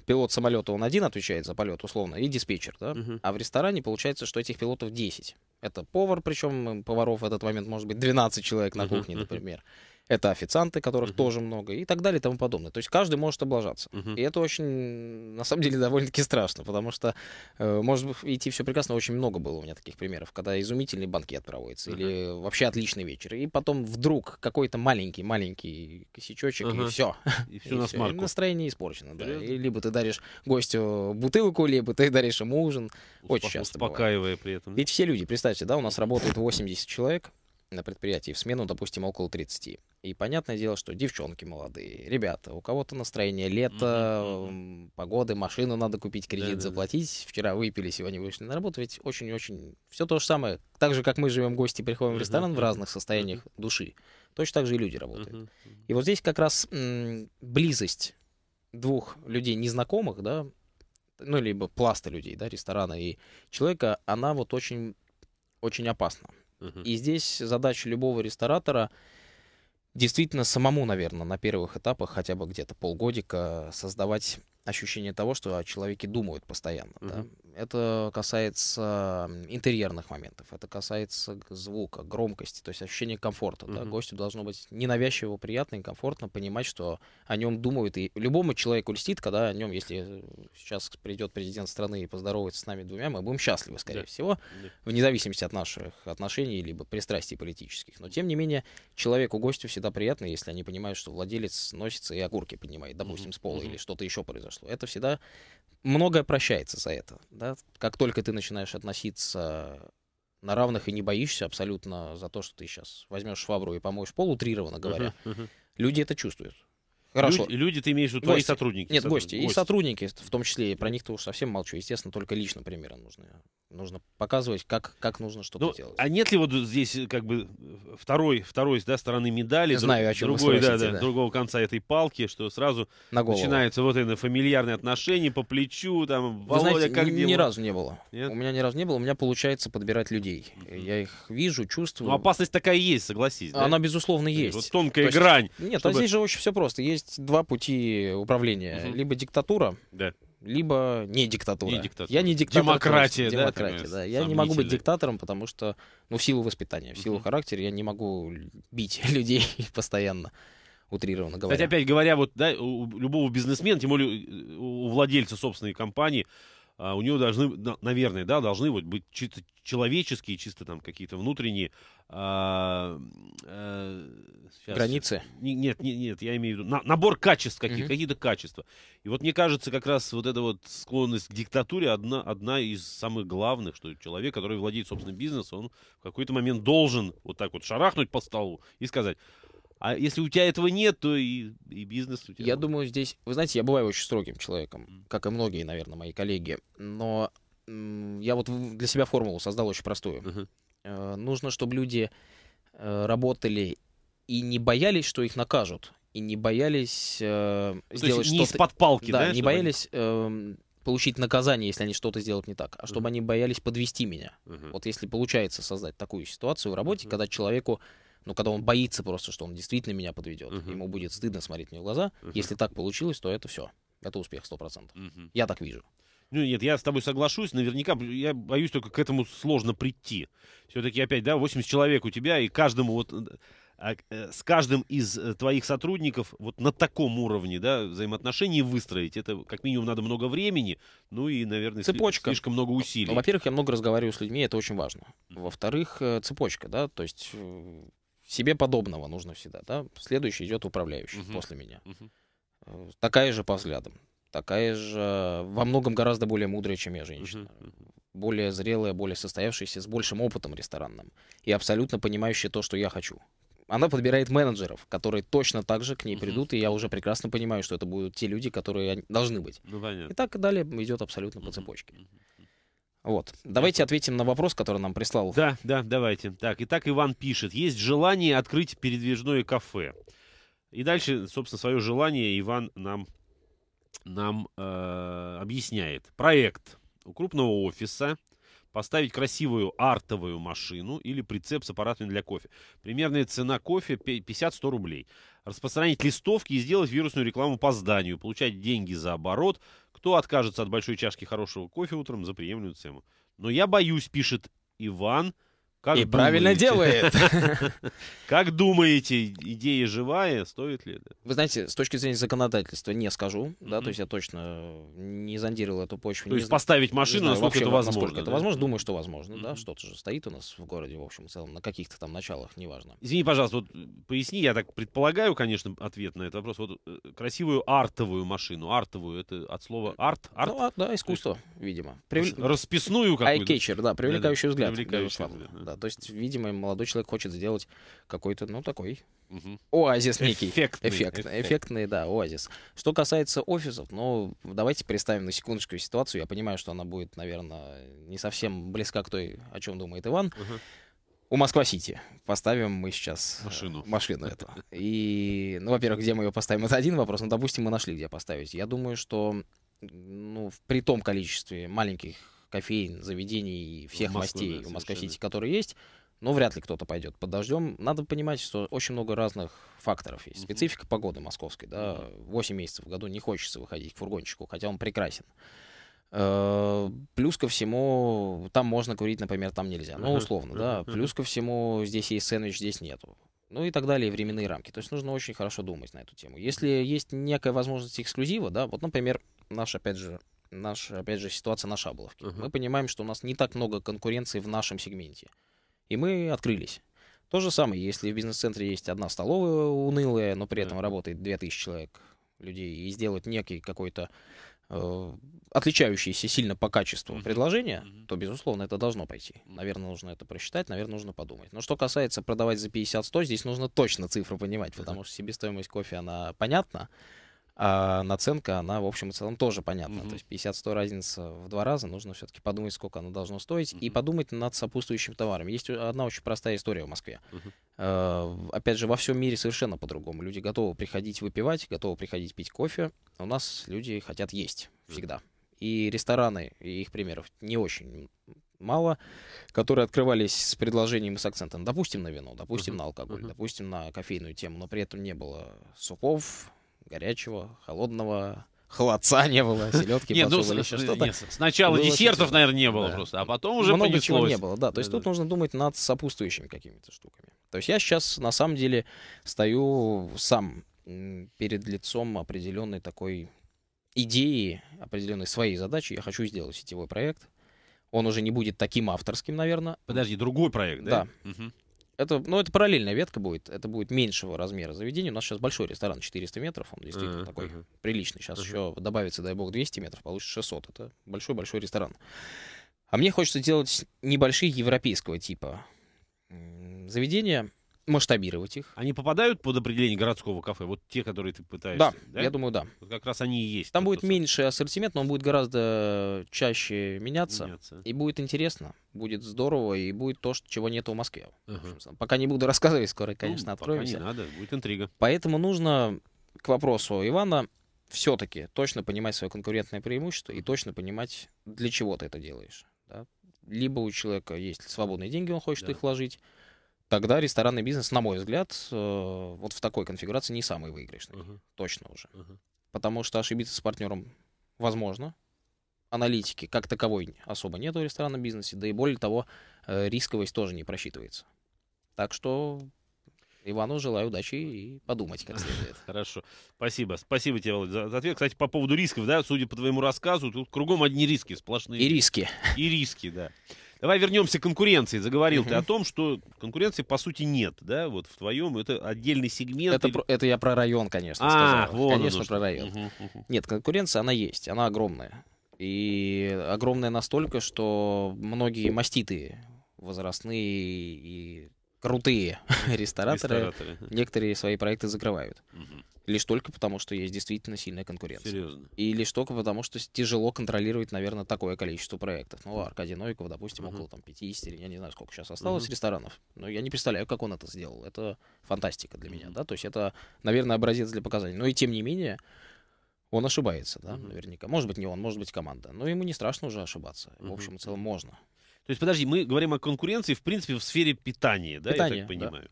пилот самолета, он один отвечает за полет, условно, и диспетчер, да? А в ресторане получается, что этих пилотов 10. Это повар, причем поваров в этот момент может быть 12 человек на кухне, например. Это официанты, которых uh-huh. тоже много, и так далее и тому подобное. То есть каждый может облажаться. Uh-huh. И это очень, на самом деле, (laughs) довольно-таки страшно, потому что э, может идти все прекрасно. Очень много было у меня таких примеров, когда изумительный банкет проводится, uh-huh. или вообще отличный вечер. И потом вдруг какой-то маленький-маленький косячочек, uh-huh. и все. И все на. (laughs) И настроение испорчено, да. И либо ты даришь гостю бутылку, либо ты даришь ему ужин. Успо- очень часто Успокаивая бывает. при этом. Ведь все люди, представьте, да, у нас работает 80 человек, на предприятии в смену, допустим, около 30. И понятное дело, что девчонки молодые, ребята, у кого-то настроение лето, mm-hmm. погоды, машину надо купить, кредит да, заплатить. Да. Вчера выпили, сегодня вышли на работу. Ведь очень-очень все то же самое. Так же, как мы живем гости, приходим в ресторан в разных состояниях души, точно так же и люди работают. И вот здесь как раз м- близость двух людей незнакомых, да, ну, либо пласта людей, да, ресторана и человека, она вот очень, очень опасна. И здесь задача любого ресторатора действительно самому, наверное, на первых этапах, хотя бы где-то полгодика, создавать ощущение того, что о человеке думают постоянно. Uh-huh. Да? Это касается интерьерных моментов, это касается звука, громкости, то есть ощущения комфорта. Uh-huh. Да? Гостю должно быть ненавязчиво, приятно и комфортно понимать, что о нем думают. И любому человеку льстит, когда о нем, если сейчас придет президент страны и поздоровается с нами двумя, мы будем счастливы, скорее yeah. всего, yeah. вне зависимости от наших отношений либо пристрастий политических. Но, тем не менее, человеку, гостю всегда приятно, если они понимают, что владелец носится и огурки поднимает, допустим, uh-huh. с пола uh-huh. или что-то еще произошло. Это всегда многое прощается за это. Да? Как только ты начинаешь относиться на равных и не боишься абсолютно за то, что ты сейчас возьмешь швабру и помоешь пол, утрированно говоря, uh-huh, uh-huh. люди это чувствуют. Хорошо. Люди, люди ты имеешь в виду твои сотрудники? Нет, гости. гости. И сотрудники, в том числе, про них-то уж совсем молчу. Естественно, только лично примеры нужны. Нужно показывать, как, как нужно что-то ну, делать. А нет ли вот здесь как бы второй, второй да, стороны медали, знаю, о чем другой, вы спросите, да, да, другого конца этой палки, что сразу На начинается вот это фамильярные отношения по плечу, там, вы Володя, знаете, как ни, ни разу не было. Нет? У меня ни разу не было. У меня получается подбирать людей. Mm-hmm. Я их вижу, чувствую. Ну, опасность такая есть, согласись. Да? Она, безусловно, есть. Вот тонкая есть, грань. Нет, а чтобы... а здесь же очень все просто. Есть два пути управления. Mm-hmm. Либо диктатура, да либо не диктатура. Не диктатура. Я не диктатор. Демократия, да? Демократия, да. Я не могу быть диктатором, потому что, ну, в силу воспитания, в силу uh-huh. характера я не могу бить (laughs) людей постоянно утрированно говоря. Кстати, опять говоря, вот да, у любого бизнесмена, тем более у владельца собственной компании, а, у него должны, наверное, да, должны вот быть чисто человеческие, чисто там какие-то внутренние а, а, сейчас, границы. Нет, нет, нет, я имею в виду на, набор качеств каких, mm-hmm. какие-то качества. И вот мне кажется, как раз вот эта вот склонность к диктатуре одна, одна из самых главных, что человек, который владеет собственным бизнесом, он в какой-то момент должен вот так вот шарахнуть по столу и сказать, а если у тебя этого нет, то и, и бизнес у тебя. Я думаю, здесь, вы знаете, я бываю очень строгим человеком, как и многие, наверное, мои коллеги, но я вот для себя формулу создал очень простую. Uh-huh. Э, нужно, чтобы люди э, работали и не боялись, что их накажут, и не боялись э, сделать что-то... не из-под палки, да? Да, не боялись э, получить наказание, если они что-то сделают не так, а чтобы uh-huh. они боялись подвести меня. Uh-huh. Вот если получается создать такую ситуацию в работе, uh-huh. когда человеку но когда он боится просто, что он действительно меня подведет, uh-huh. ему будет стыдно смотреть мне в глаза. Uh-huh. Если так получилось, то это все. Это успех 100%. Uh-huh. Я так вижу. Ну, нет, я с тобой соглашусь. Наверняка, я боюсь, только к этому сложно прийти. Все-таки опять, да, 80 человек у тебя, и каждому вот а, э, с каждым из э, твоих сотрудников вот на таком уровне да, взаимоотношений выстроить, это как минимум надо много времени, ну и, наверное, цепочка. слишком много усилий. Во-первых, я много разговариваю с людьми, это очень важно. Во-вторых, э, цепочка, да, то есть себе подобного нужно всегда, да. Следующий идет управляющий uh-huh. после меня. Uh-huh. Такая же по взглядам, такая же во многом гораздо более мудрая, чем я женщина. Uh-huh. Более зрелая, более состоявшаяся, с большим опытом ресторанным. И абсолютно понимающая то, что я хочу. Она подбирает менеджеров, которые точно так же к ней придут, и я уже прекрасно понимаю, что это будут те люди, которые должны быть. Ну, понятно. И так далее идет абсолютно по цепочке. Вот. Давайте ответим на вопрос, который нам прислал. Да, да, давайте. Так, итак, Иван пишет. Есть желание открыть передвижное кафе. И дальше, собственно, свое желание Иван нам, нам э, объясняет. Проект у крупного офиса поставить красивую артовую машину или прицеп с аппаратами для кофе. Примерная цена кофе 50-100 рублей. Распространить листовки и сделать вирусную рекламу по зданию. Получать деньги за оборот. Кто откажется от большой чашки хорошего кофе утром за приемлемую цену? Но я боюсь, пишет Иван, Как и думаете? правильно делает. (laughs) Как думаете, идея живая, стоит ли? Вы знаете, с точки зрения законодательства не скажу, да, то есть я точно не зондировал эту почву. То есть поставить машину, насколько это возможно. Насколько это возможно, думаю, что возможно, да, что-то же стоит у нас в городе, в общем, в целом, на каких-то там началах, неважно. Извини, пожалуйста, вот поясни, я так предполагаю, конечно, ответ на этот вопрос. Вот э, красивую артовую машину, артовую, это от слова art, art? Ну, да, искусство, видимо. Расписную какую-то. Eye-catcher, да, привлекающий взгляд. Взгляд да. То есть, видимо, молодой человек хочет сделать какой-то, ну, такой угу. оазис некий. Эффектный, Эффект, эффект. Эффектный, да, оазис. Что касается офисов, ну, давайте представим на секундочку ситуацию. Я понимаю, что она будет, наверное, не совсем близка к той, о чем думает Иван. Угу. У Москва-Сити поставим мы сейчас э, машину, машину эту. (laughs) И, ну, во-первых, где мы ее поставим, это один вопрос. Ну, допустим, мы нашли, где поставить. Я думаю, что ну, при том количестве маленьких кофеин, заведений всех Москвы, мастей да, в Москва-Сити, которые есть, но вряд ли кто-то пойдет под дождем. Надо понимать, что очень много разных факторов есть. Специфика погоды московской, да, 8 месяцев в году не хочется выходить к фургончику, хотя он прекрасен. Э, плюс ко всему, там можно курить, например, там нельзя. Ну, условно, да. Плюс ко всему, здесь есть сэндвич, здесь нету. Ну и так далее, временные рамки. То есть нужно очень хорошо думать на эту тему. Если есть некая возможность эксклюзива, да, вот, например, наш, опять же, наша, опять же, ситуация на Шаболовке. Uh-huh. Мы понимаем, что у нас не так много конкуренции в нашем сегменте. И мы открылись. То же самое, если в бизнес-центре есть одна столовая унылая, но при этом uh-huh. работает 2000 человек людей, и сделать некий какой-то э, отличающийся сильно по качеству uh-huh. предложение, uh-huh. то, безусловно, это должно пойти. Наверное, нужно это просчитать, наверное, нужно подумать. Но что касается продавать за 50-100, здесь нужно точно цифру понимать, потому uh-huh. что себестоимость кофе, она понятна, а наценка, она, в общем и целом, тоже понятна. Mm-hmm. То есть 50-100 разница в два раза. Нужно все-таки подумать, сколько оно должно стоить, mm-hmm. и подумать над сопутствующим товаром. Есть одна очень простая история в Москве. Mm-hmm. Опять же, во всем мире совершенно по-другому. Люди готовы приходить выпивать, готовы приходить пить кофе. У нас люди хотят есть всегда. Mm-hmm. И рестораны, и их примеров не очень мало, которые открывались с предложением и с акцентом, допустим, на вино, допустим, uh-huh. на алкоголь, uh-huh. допустим, на кофейную тему, но при этом не было супов, горячего, холодного, холодца (laughs) не было, селедки, нет, ну, еще что-то. Сначала было десертов, наверное, не было да. просто, а потом уже Много понеслось. чего не было, да. То есть да, тут да. нужно думать над сопутствующими какими-то штуками. То есть я сейчас, на самом деле, стою сам перед лицом определенной такой идеи, определенной своей задачи. Я хочу сделать сетевой проект. Он уже не будет таким авторским, наверное. Подожди, другой проект, да? Да. Угу. Это, ну, это параллельная ветка будет. Это будет меньшего размера заведения. У нас сейчас большой ресторан, 400 метров. Он действительно uh-huh. такой приличный. Сейчас uh-huh. еще добавится, дай бог, 200 метров, получится 600. Это большой-большой ресторан. А мне хочется делать небольшие европейского типа заведения, масштабировать их. Они попадают под определение городского кафе? Вот те, которые ты пытаешься? Да, да? я думаю, да. Вот как раз они и есть. Там будет меньше ассортимент, но он будет гораздо чаще меняться. меняться. И будет интересно, будет здорово, и будет то, чего нет в Москве. Uh-huh. Пока не буду (laughs) рассказывать, скоро, конечно, ну, откроемся. Пока не надо, будет интрига. Поэтому нужно к вопросу Ивана все-таки точно понимать свое конкурентное преимущество и точно понимать, для чего ты это делаешь. Да? Либо у человека есть свободные деньги, он хочет да. их вложить, тогда ресторанный бизнес, на мой взгляд, э, вот в такой конфигурации не самый выигрышный. Uh-huh. Точно уже. Uh-huh. Потому что ошибиться с партнером возможно. Аналитики как таковой особо нет в ресторанном бизнесе, да и более того, э, рисковость тоже не просчитывается. Так что Ивану желаю удачи и подумать как следует. (laughs) Хорошо. Спасибо. Спасибо тебе, Володя, за ответ. Кстати, по поводу рисков, да, судя по твоему рассказу, тут кругом одни риски сплошные. И риски. И риски, да. Давай вернемся к конкуренции. Заговорил угу. ты о том, что конкуренции по сути нет, да? Вот в твоем это отдельный сегмент. Это, или... про, это я про район, конечно, а, сказал. Вон конечно, про район. Угу, угу. Нет, конкуренция, она есть, она огромная. И огромная настолько, что многие маститые возрастные и крутые (laughs) рестораторы, рестораторы, некоторые свои проекты закрывают. Угу. Лишь только потому, что есть действительно сильная конкуренция. Серьезно. И лишь только потому, что тяжело контролировать, наверное, такое количество проектов. Ну, Аркадий Новиков, допустим, uh-huh. около там 50 или я не знаю, сколько сейчас осталось uh-huh. ресторанов. Но я не представляю, как он это сделал. Это фантастика для uh-huh. меня, да. То есть это, наверное, образец для показаний. Но и тем не менее, он ошибается, да, uh-huh. наверняка. Может быть, не он, может быть, команда. Но ему не страшно уже ошибаться. Uh-huh. В общем и целом можно. То есть, подожди, мы говорим о конкуренции, в принципе, в сфере питания, да, питание, я так понимаю. Да.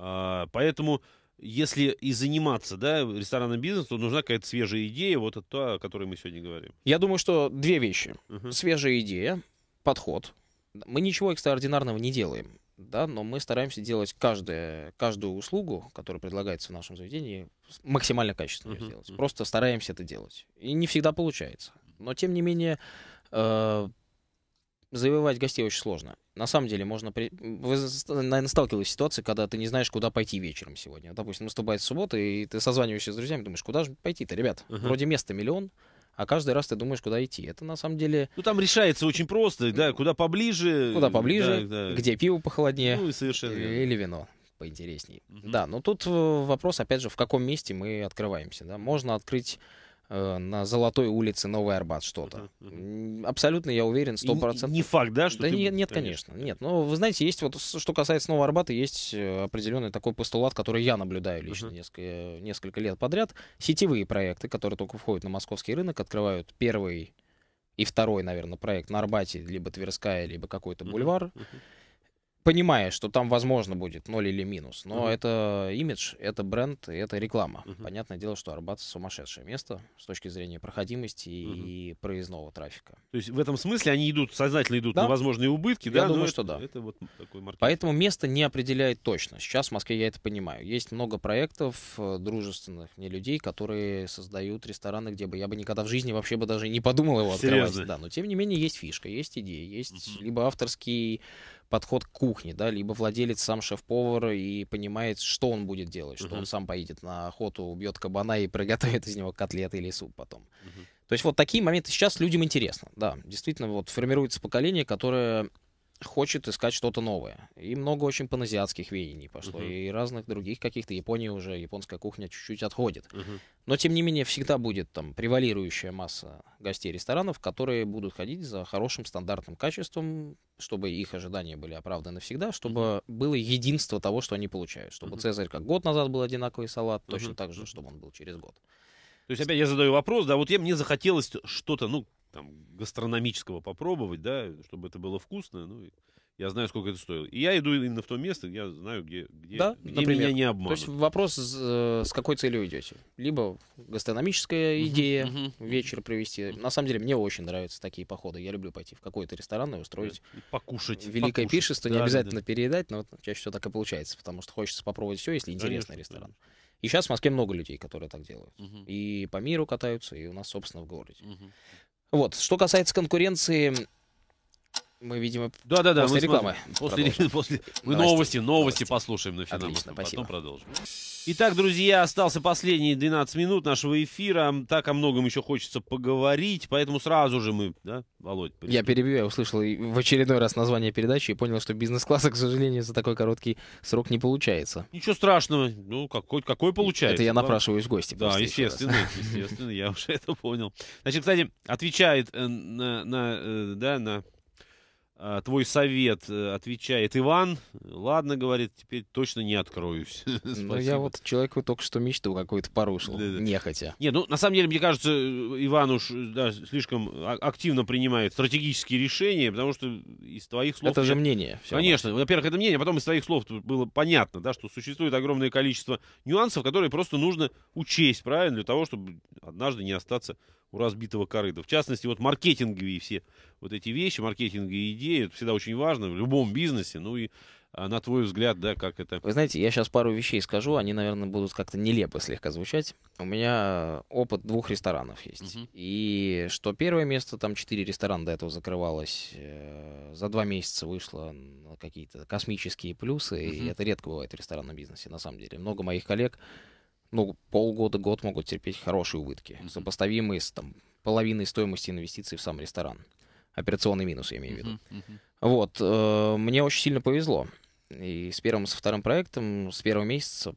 А, поэтому если и заниматься, да, ресторанным бизнесом, то нужна какая-то свежая идея, вот это то, о которой мы сегодня говорим. Я думаю, что две вещи. Uh-huh. Свежая идея, подход, Мы ничего экстраординарного не делаем, да, но мы стараемся делать каждое, каждую услугу, которая предлагается в нашем заведении, максимально качественно uh-huh, сделать. Просто стараемся это делать. И не всегда получается. Но, тем не менее, э, завоевать гостей очень сложно. На самом деле, можно... При... Вы, наверное, сталкивались с ситуацией, когда ты не знаешь, куда пойти вечером сегодня. Допустим, наступает суббота, и ты созваниваешься с друзьями, думаешь, куда же пойти-то, ребят? Uh-huh. Вроде места миллион, а каждый раз ты думаешь, куда идти. Это на самом деле... Ну, там решается очень просто, да, куда поближе. Куда поближе, да, да. где пиво похолоднее. Ну, и совершенно. Или вино поинтересней. Угу. Да, но тут вопрос, опять же, в каком месте мы открываемся. Да? Можно открыть на Золотой улице Новый Арбат что-то. Uh-huh, uh-huh. Абсолютно, я уверен, сто процентов. Не факт, да? Что да ты... нет, нет, конечно. Нет, но вы знаете, есть вот, что касается Нового Арбата, есть э, определенный такой постулат, который я наблюдаю лично uh-huh. несколько, несколько лет подряд. Сетевые проекты, которые только входят на московский рынок, открывают первый и второй, наверное, проект на Арбате, либо Тверская, либо какой-то бульвар. Uh-huh. Uh-huh понимая, что там возможно будет ноль или минус, но uh-huh. это имидж, это бренд, это реклама. Uh-huh. Понятное дело, что Арбат сумасшедшее место с точки зрения проходимости uh-huh. и проездного трафика. То есть в этом смысле они идут, сознательно идут да? на возможные убытки, да? Я думаю, что это, да. Это вот такой маркетинг. Поэтому место не определяет точно. Сейчас в Москве я это понимаю. Есть много проектов э, дружественных мне людей, которые создают рестораны, где бы я бы никогда в жизни вообще бы даже не подумал его открывать. Серьезно? Да, но тем не менее есть фишка, есть идея, есть uh-huh. либо авторский подход к кухне, да, либо владелец сам шеф-повар и понимает, что он будет делать, что uh-huh. он сам поедет на охоту, убьет кабана и приготовит из него котлеты или суп потом. Uh-huh. То есть вот такие моменты сейчас людям интересно, да, действительно вот формируется поколение, которое хочет искать что-то новое. И много очень паназиатских веяний пошло, uh-huh. и разных других каких-то. Япония уже, японская кухня чуть-чуть отходит. Uh-huh. Но, тем не менее, всегда будет там превалирующая масса гостей ресторанов, которые будут ходить за хорошим стандартным качеством, чтобы их ожидания были оправданы всегда, чтобы uh-huh. было единство того, что они получают. Чтобы uh-huh. Цезарь как год назад был одинаковый салат, uh-huh. точно так же, чтобы он был через год. То есть, опять я задаю вопрос, да, вот я, мне захотелось что-то, ну, там, гастрономического попробовать, да, чтобы это было вкусно, ну, я знаю, сколько это стоило. И я иду именно в то место, я знаю, где, где, да, где меня не обманут. То есть вопрос, э, с какой целью идете? Либо гастрономическая идея uh-huh, uh-huh. вечер провести. На самом деле, мне очень нравятся такие походы. Я люблю пойти в какой-то ресторан и устроить и покушать. Великое покушать. пиршество. Да, не обязательно да. переедать, но чаще всего так и получается, потому что хочется попробовать все, если интересный Конечно, ресторан. Да. И сейчас в Москве много людей, которые так делают. Uh-huh. И по миру катаются, и у нас, собственно, в городе. Uh-huh. Вот. Что касается конкуренции, мы, видимо, да, да, да, после мы рекламы. После, после, мы новости, новости, новости послушаем на финал. Отлично, потом продолжим. Итак, друзья, остался последние 12 минут нашего эфира. Так о многом еще хочется поговорить, поэтому сразу же мы, да, Володь? Приступ. Я перебью, я услышал в очередной раз название передачи и понял, что бизнес-класса, к сожалению, за такой короткий срок не получается. Ничего страшного, ну, какой, какой получается. Это я напрашиваюсь в гости. Да, естественно, естественно, я уже (laughs) это понял. Значит, кстати, отвечает э, на, на, э, да, на твой совет э, отвечает Иван. Ладно, говорит, теперь точно не откроюсь. (laughs) Ну, я вот человеку только что мечту какую-то порушил, да, да. нехотя. Нет, ну, на самом деле, мне кажется, Иван уж да, слишком а, активно принимает стратегические решения, потому что из твоих слов... Это же мнение. Конечно. Во-первых, это мнение, а потом из твоих слов было понятно, да, что существует огромное количество нюансов, которые просто нужно учесть, правильно, для того, чтобы однажды не остаться у разбитого корыта. В частности, вот маркетинговые все вот эти вещи, маркетинговые идеи, это всегда очень важно в любом бизнесе. Ну и а, на твой взгляд, да, как это... Вы знаете, я сейчас пару вещей скажу, они, наверное, будут как-то нелепо слегка звучать. У меня опыт двух ресторанов есть. Uh-huh. И что первое место, там четыре ресторана до этого закрывалось, э, за два месяца вышло на какие-то космические плюсы, uh-huh. и это редко бывает в ресторанном бизнесе, на самом деле. Много моих коллег ну, полгода, год могут терпеть хорошие убытки, mm-hmm. сопоставимые с там, половиной стоимости инвестиций в сам ресторан. Операционный минус, я имею в виду. Mm-hmm. Mm-hmm. Вот, э, мне очень сильно повезло. И с первым, со вторым проектом, с первого месяца,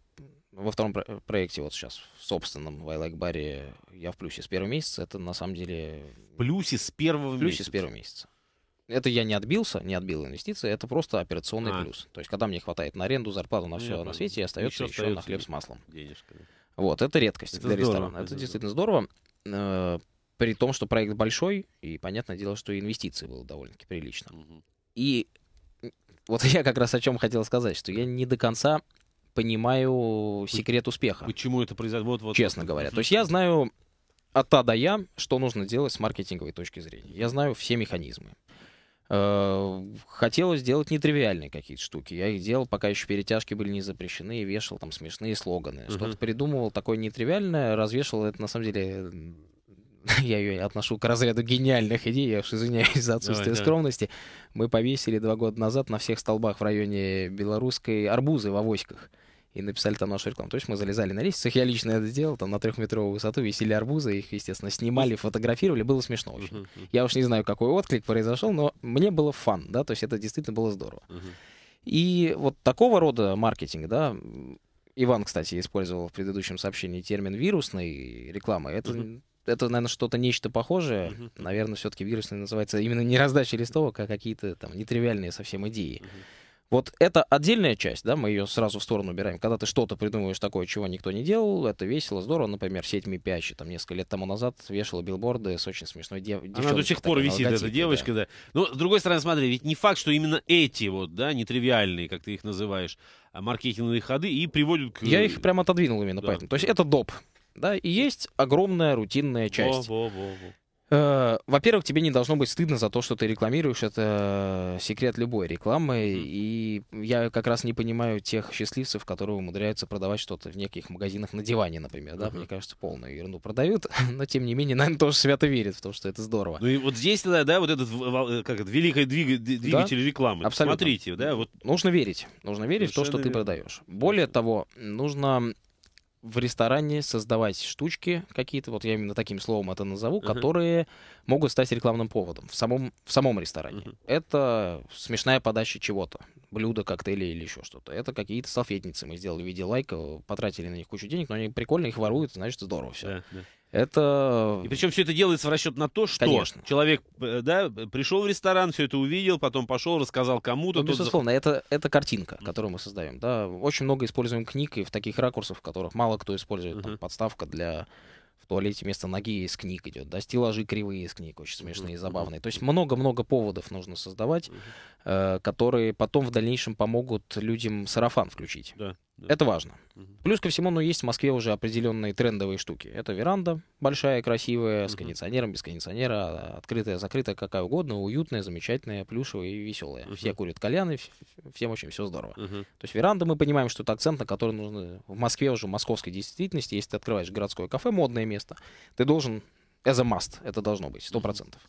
во втором про- проекте, вот сейчас, в собственном в I Like Bar, я в плюсе с первого месяца, это на самом деле... В плюсе с первого в плюсе месяца? с первого месяца. Это я не отбился, не отбил инвестиции, это просто операционный а. плюс. То есть, когда мне хватает на аренду, зарплату, на все ну, на свете, и остается еще, еще на хлеб с маслом. Денежка. Вот, это редкость это для здорово, ресторана. Это, это действительно здорово. Э, при том, что проект большой, и понятное дело, что инвестиций было довольно-таки прилично. Угу. И вот (laughs) я как раз о чем хотел сказать, что я не до конца понимаю секрет успеха. Почему это произошло? Вот, вот, честно вот. говоря. То есть я знаю от А до Я, что нужно делать с маркетинговой точки зрения. Я знаю все механизмы. Э, хотелось сделать нетривиальные какие-то штуки. Я их делал, пока еще перетяжки были не запрещены, и вешал там смешные слоганы. Uh-huh. Что-то придумывал такое нетривиальное, развешивал это на самом деле (laughs) я ее отношу к разряду гениальных идей, я уж извиняюсь за отсутствие Давай, скромности. Да. Мы повесили два года назад на всех столбах в районе Белорусской арбузы в авоськах и написали там нашу рекламу. То есть мы залезали на лестницах, (laughs) я лично это сделал, там на трехметровую высоту висели арбузы, их, естественно, снимали, фотографировали, было смешно очень. Uh-huh. Я уж не знаю, какой отклик произошел, но мне было фан, да, то есть это действительно было здорово. Uh-huh. И вот такого рода маркетинг, да, Иван, кстати, использовал в предыдущем сообщении термин вирусной рекламы. Это uh-huh это, наверное, что-то нечто похожее. Uh-huh. Наверное, все-таки вирусный называется именно не раздача листовок, а какие-то там нетривиальные совсем идеи. Uh-huh. Вот это отдельная часть, да, мы ее сразу в сторону убираем. Когда ты что-то придумываешь такое, чего никто не делал, это весело, здорово. Например, сеть Ми-5 там несколько лет тому назад вешала билборды с очень смешной дев... девчонкой. Она до сих пор висит, эта девочка, да. да. Но, с другой стороны, смотри, ведь не факт, что именно эти вот, да, нетривиальные, как ты их называешь, а маркетинговые ходы и приводят к... Я их прям отодвинул именно да. поэтому. То есть это доп. Да, и есть огромная рутинная часть. Во, во, во, во. Э, во-первых, тебе не должно быть стыдно за то, что ты рекламируешь. Это секрет любой рекламы. И я как раз не понимаю тех счастливцев, которые умудряются продавать что-то в неких магазинах на диване, например. Да, мне кажется, полную ерунду продают. (laughs) Но, тем не менее, наверное, тоже свято верят в то, что это здорово. Ну и вот здесь, да, да вот этот э, как это, великий двигатель да? рекламы. Абсолютно. Смотрите, да, вот... Нужно верить. Нужно верить Совершенно в то, что ты продаешь. Более того, нужно в ресторане создавать штучки какие-то, вот я именно таким словом это назову, uh-huh. которые могут стать рекламным поводом в самом, в самом ресторане. Uh-huh. Это смешная подача чего-то, блюда, коктейли или еще что-то. Это какие-то салфетницы мы сделали в виде лайка, потратили на них кучу денег, но они прикольно их воруют, значит, здорово все. Yeah, yeah. Это... И причем все это делается в расчет на то, что Конечно. человек э, да, пришел в ресторан, все это увидел, потом пошел, рассказал кому-то. Ну, безусловно, тот... это, это картинка, которую мы создаем. Да. Очень много используем книг и в таких ракурсах, в которых мало кто использует. Uh-huh. Там, подставка для в туалете вместо ноги из книг идет, да, стеллажи кривые из книг, очень смешные и забавные. То есть много-много поводов нужно создавать, э, которые потом в дальнейшем помогут людям сарафан включить. Да. Это важно. Угу. Плюс ко всему, ну, есть в Москве уже определенные трендовые штуки. Это веранда большая, красивая, с кондиционером, без кондиционера, открытая, закрытая, какая угодно, уютная, замечательная, плюшевая и веселая. Угу. Все курят кальяны, всем очень все здорово. Угу. То есть веранда, мы понимаем, что это акцент, на который нужно в Москве уже, в московской действительности, если ты открываешь городское кафе, модное место, ты должен, as a must, это должно быть, сто процентов.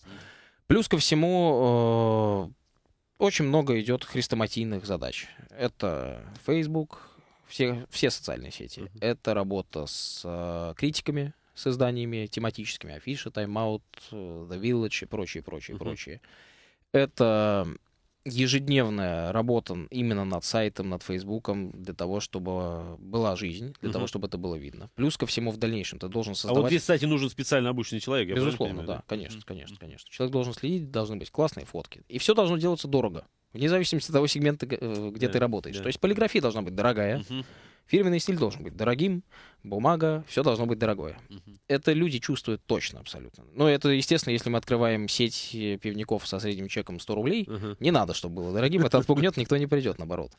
Плюс ко всему, э, очень много идет хрестоматийных задач. Это Facebook, все, все социальные сети. Uh-huh. Это работа с э, критиками, с изданиями тематическими, Афиша, Тайм-аут, The Village и прочее, прочее, uh-huh. прочее. Это ежедневная работа именно над сайтом, над Фейсбуком, для того, чтобы была жизнь, для uh-huh. того, чтобы это было видно. Плюс ко всему в дальнейшем ты должен создавать... А вот здесь, кстати, нужен специально обученный человек. Безусловно, да, да, конечно, конечно, конечно. Человек должен следить, должны быть классные фотки. И все должно делаться дорого. Вне зависимости от того сегмента, э, где да, ты работаешь. Да. То есть полиграфия должна быть дорогая, угу. фирменный стиль должен быть дорогим, бумага, все должно быть дорогое. Угу. Это люди чувствуют точно абсолютно. Но это, естественно, если мы открываем сеть э, пивников со средним чеком 100 рублей, угу. не надо, чтобы было дорогим, это отпугнет, никто не придет, наоборот.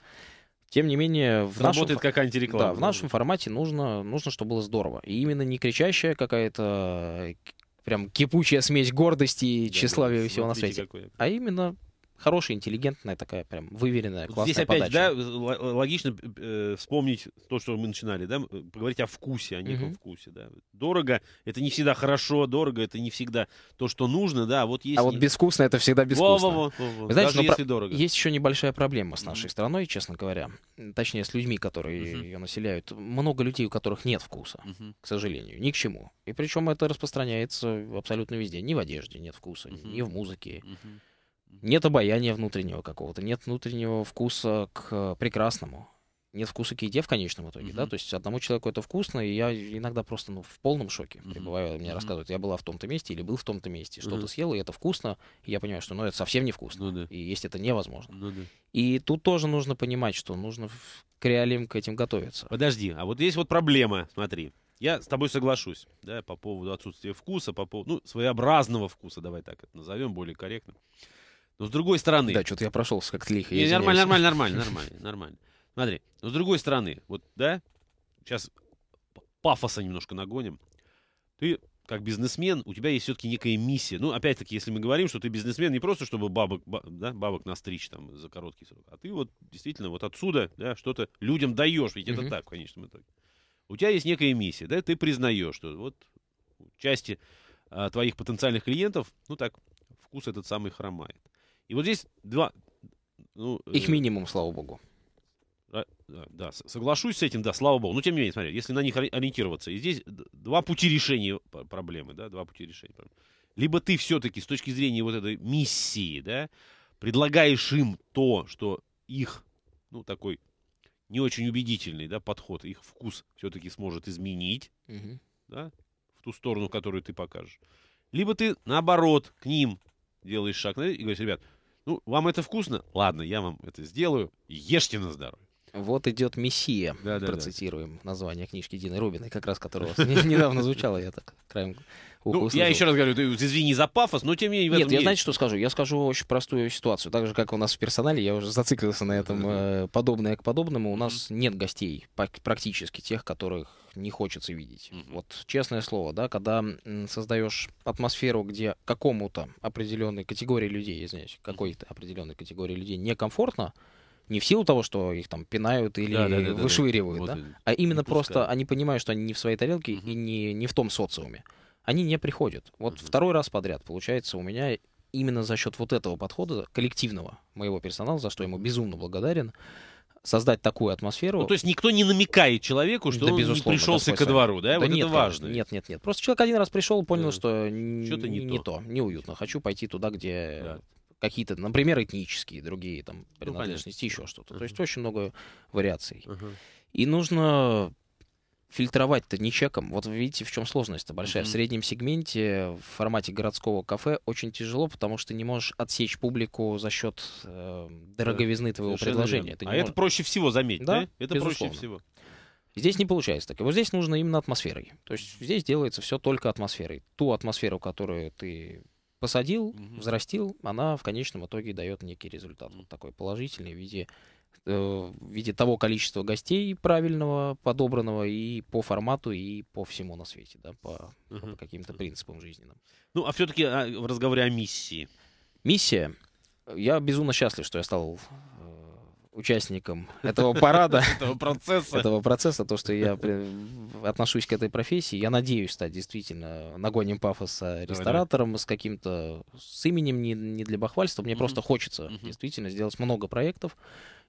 Тем не менее, в Работает нашем, как антиреклама. Да, в нашем формате нужно, нужно, чтобы было здорово. И именно не кричащая какая-то прям кипучая смесь гордости и да, тщеславия да, всего на свете, а именно хорошая, интеллигентная, такая прям выверенная, классная Здесь опять, подача. да, логично э, вспомнить то, что мы начинали, да, поговорить о вкусе, о неком угу. вкусе, да. Дорого — это не всегда хорошо, дорого — это не всегда то, что нужно, да, вот есть... А вот безвкусно — это всегда безвкусно. Во, во, во, во. Вы знаете, Даже если про... дорого. Есть еще небольшая проблема с нашей угу. страной, честно говоря, точнее, с людьми, которые угу. ее населяют. Много людей, у которых нет вкуса, угу. к сожалению, ни к чему. И причем это распространяется абсолютно везде. Ни в одежде нет вкуса, угу. ни в музыке. Угу нет обаяния внутреннего какого-то, нет внутреннего вкуса к прекрасному. Нет вкуса к еде в конечном итоге, uh-huh. да, то есть одному человеку это вкусно, и я иногда просто ну, в полном шоке uh-huh. пребываю, мне uh-huh. рассказывают, я была в том-то месте или был в том-то месте, uh-huh. что-то съел, и это вкусно, и я понимаю, что ну, это совсем невкусно, ну, да. и есть это невозможно. Ну, да. И тут тоже нужно понимать, что нужно к реалиям к этим готовиться. Подожди, а вот есть вот проблема, смотри, я с тобой соглашусь, да, по поводу отсутствия вкуса, по поводу, ну, своеобразного вкуса, давай так это назовем более корректно. Но с другой стороны... Да, что-то я прошелся как-то лихо. Не, нормально, нормально, (laughs) нормально, нормально, нормально. Смотри, но с другой стороны, вот, да, сейчас пафоса немножко нагоним. Ты как бизнесмен, у тебя есть все-таки некая миссия. Ну, опять-таки, если мы говорим, что ты бизнесмен не просто, чтобы бабок, да, бабок настричь там за короткий срок, а ты вот действительно вот отсюда, да, что-то людям даешь, ведь это так в конечном итоге. У тебя есть некая миссия, да, ты признаешь, что вот части а, твоих потенциальных клиентов, ну так, вкус этот самый хромает. И вот здесь два... Ну, Их э, минимум, слава богу. Да, да, соглашусь с этим, да, слава богу. Но тем не менее, смотри, если на них ориентироваться, и здесь два пути решения проблемы, да, два пути решения проблемы. Либо ты все-таки с точки зрения вот этой миссии, да, предлагаешь им то, что их, ну, такой не очень убедительный, да, подход, их вкус все-таки сможет изменить, угу. да, в ту сторону, которую ты покажешь. Либо ты, наоборот, к ним делаешь шаг и говоришь, ребят, ну, вам это вкусно? Ладно, я вам это сделаю. Ешьте на здоровье. Вот идет Мессия, да, да, процитируем да. название книжки Дины Рубиной, как раз которого (laughs) недавно звучало, я так краем ну, я еще раз говорю, ты извини за пафос, но тем не менее... Нет, я знаете, что скажу? Я скажу очень простую ситуацию. Так же, как у нас в персонале, я уже зациклился на этом, э, подобное к подобному, у нас нет гостей, практически тех, которых не хочется видеть. Вот честное слово, да, когда создаешь атмосферу, где какому-то определенной категории людей, извиняюсь, какой-то определенной категории людей некомфортно, не в силу того, что их там пинают или да, да, да, вышвыривают, да, да. да? а именно просто они понимают, что они не в своей тарелке угу. и не, не в том социуме. Они не приходят. Вот угу. второй раз подряд, получается, у меня именно за счет вот этого подхода коллективного моего персонала, за что ему безумно благодарен, создать такую атмосферу. Ну, то есть никто не намекает человеку, что да, он безусловно, не пришелся ко двору, да? да вот нет, это важно. Нет, нет, нет. Просто человек один раз пришел, понял, да. что что-то не, не то. то, неуютно. Хочу пойти туда, где да какие-то, например, этнические, другие там ну, принадлежности, ну, еще что-то. Uh-huh. То есть очень много вариаций. Uh-huh. И нужно фильтровать-то не чеком. Вот вы видите, в чем сложность-то большая. Uh-huh. В среднем сегменте в формате городского кафе очень тяжело, потому что ты не можешь отсечь публику за счет э, дороговизны да, твоего предложения. а можешь... это проще всего, заметить, да? да? Это безусловно. проще всего. Здесь не получается так. И вот здесь нужно именно атмосферой. То есть здесь делается все только атмосферой. Ту атмосферу, которую ты посадил, угу. взрастил, она в конечном итоге дает некий результат. Вот такой положительный в виде, в виде того количества гостей правильного, подобранного и по формату, и по всему на свете, да, по, угу. по каким-то принципам жизненным. Ну, а все-таки а, в разговоре о миссии. Миссия. Я безумно счастлив, что я стал участником этого парада, (laughs) этого процесса. этого процесса, то, что я отношусь к этой профессии. Я надеюсь стать действительно нагоним пафоса ресторатором с каким-то с именем не, не для бахвальства. Мне просто хочется действительно сделать много проектов.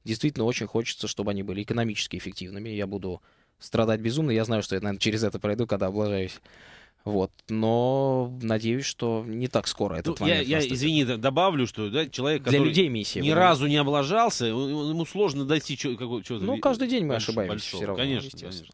Действительно очень хочется, чтобы они были экономически эффективными. Я буду страдать безумно. Я знаю, что я, наверное, через это пройду, когда облажаюсь вот, но надеюсь, что не так скоро этот ну, момент. Я, я извини, добавлю, что да, человек, который Для людей миссия, ни разу не облажался, ему сложно достичь чего-то. Ну, каждый день мы ошибаемся большого. все равно. Конечно, конечно.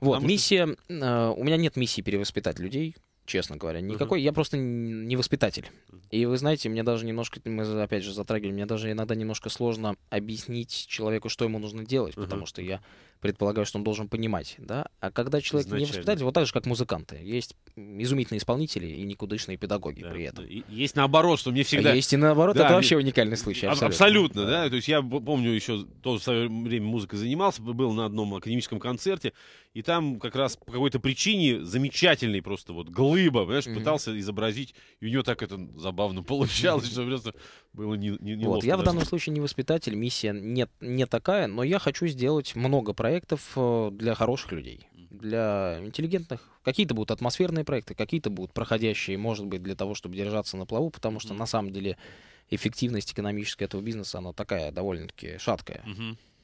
Вот, Потому миссия, что... э, у меня нет миссии перевоспитать людей, честно говоря. Никакой, uh-huh. я просто не воспитатель. И вы знаете, мне даже немножко, мы опять же затрагивали, мне даже иногда немножко сложно объяснить человеку, что ему нужно делать, uh-huh. потому что я предполагаю, что он должен понимать, да. А когда человек Изначально. не воспитатель, вот так же, как музыканты, есть изумительные исполнители и никудышные педагоги да, при этом. Есть наоборот, что мне всегда... А есть и наоборот, да, это вообще уникальный случай. Абсолютно, абсолютно да. да. То есть я помню еще, тоже в свое время музыкой занимался, был на одном академическом концерте, и там как раз по какой-то причине замечательный просто вот глыба, понимаешь, mm-hmm. пытался изобразить, и у него так это забавно (laughs) получалось, что просто было не, не, не Вот, я в данном случае не воспитатель, миссия не, не такая, но я хочу сделать много проектов э, для хороших людей, для интеллигентных. Какие-то будут атмосферные проекты, какие-то будут проходящие, может быть, для того, чтобы держаться на плаву, потому что на самом деле эффективность экономическая этого бизнеса, она такая довольно-таки шаткая.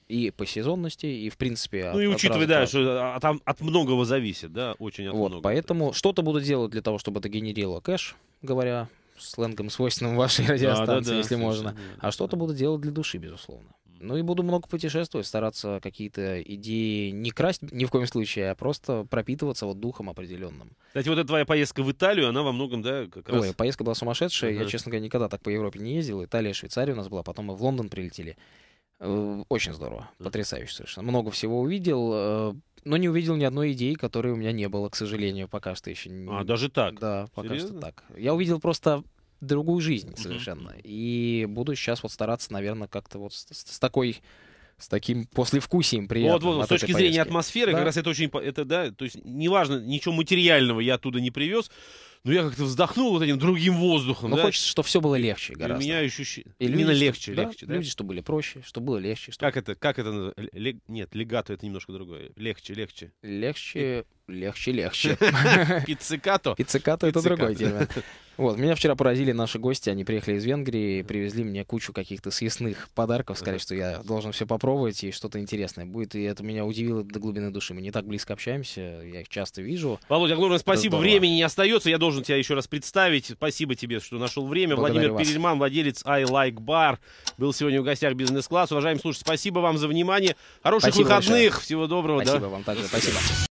И по сезонности, и в принципе... Ну от, и учитывая, да, что от, от многого зависит, да, очень от вот, многого. Поэтому что-то буду делать для того, чтобы это генерило кэш, говоря сленгом, свойственным (laughs) вашей радиостанции, да, да, если да, можно. А что-то буду делать для души, безусловно. Ну и буду много путешествовать, стараться какие-то идеи не красть ни в коем случае, а просто пропитываться вот духом определенным. Кстати, вот эта твоя поездка в Италию, она во многом, да, как раз... Ой, поездка была сумасшедшая. Uh-huh. Я, честно говоря, никогда так по Европе не ездил. Италия, Швейцария у нас была, потом мы в Лондон прилетели. Э, очень здорово, потрясающе совершенно. Много всего увидел, э, но не увидел ни одной идеи, которой у меня не было, к сожалению, пока что еще. А, даже так? Да, пока Серьезно? что так. Я увидел просто другую жизнь совершенно. Mm-hmm. И буду сейчас вот стараться, наверное, как-то вот с, с такой с таким послевкусием приятным. Вот, вот, с точки зрения атмосферы, да? как раз это очень, это, да, то есть неважно, ничего материального я оттуда не привез, но я как-то вздохнул вот этим другим воздухом. Ну, да? хочется, чтобы все было легче гораздо. У меня ощущение. Именно люди, легче, что, легче, да? да? Люди, чтобы были проще, чтобы было легче. Чтобы... Как это, как это, лег... нет, легато это немножко другое. Легче, легче. Легче, легче, легче. (laughs) Пиццикато. Пиццикато это другой термин. Вот, меня вчера поразили наши гости, они приехали из Венгрии, привезли мне кучу каких-то съестных подарков, сказали, что я должен все попробовать, и что-то интересное будет, и это меня удивило до глубины души. Мы не так близко общаемся, я их часто вижу. Володя, огромное спасибо, времени не остается, я должен тебя еще раз представить. Спасибо тебе, что нашел время. Благодарю Владимир вас. Перельман, владелец I Like Bar, был сегодня в гостях бизнес-класс. Уважаемые слушатели, спасибо вам за внимание. Хороших спасибо выходных, большое. всего доброго. Спасибо да? вам также, спасибо.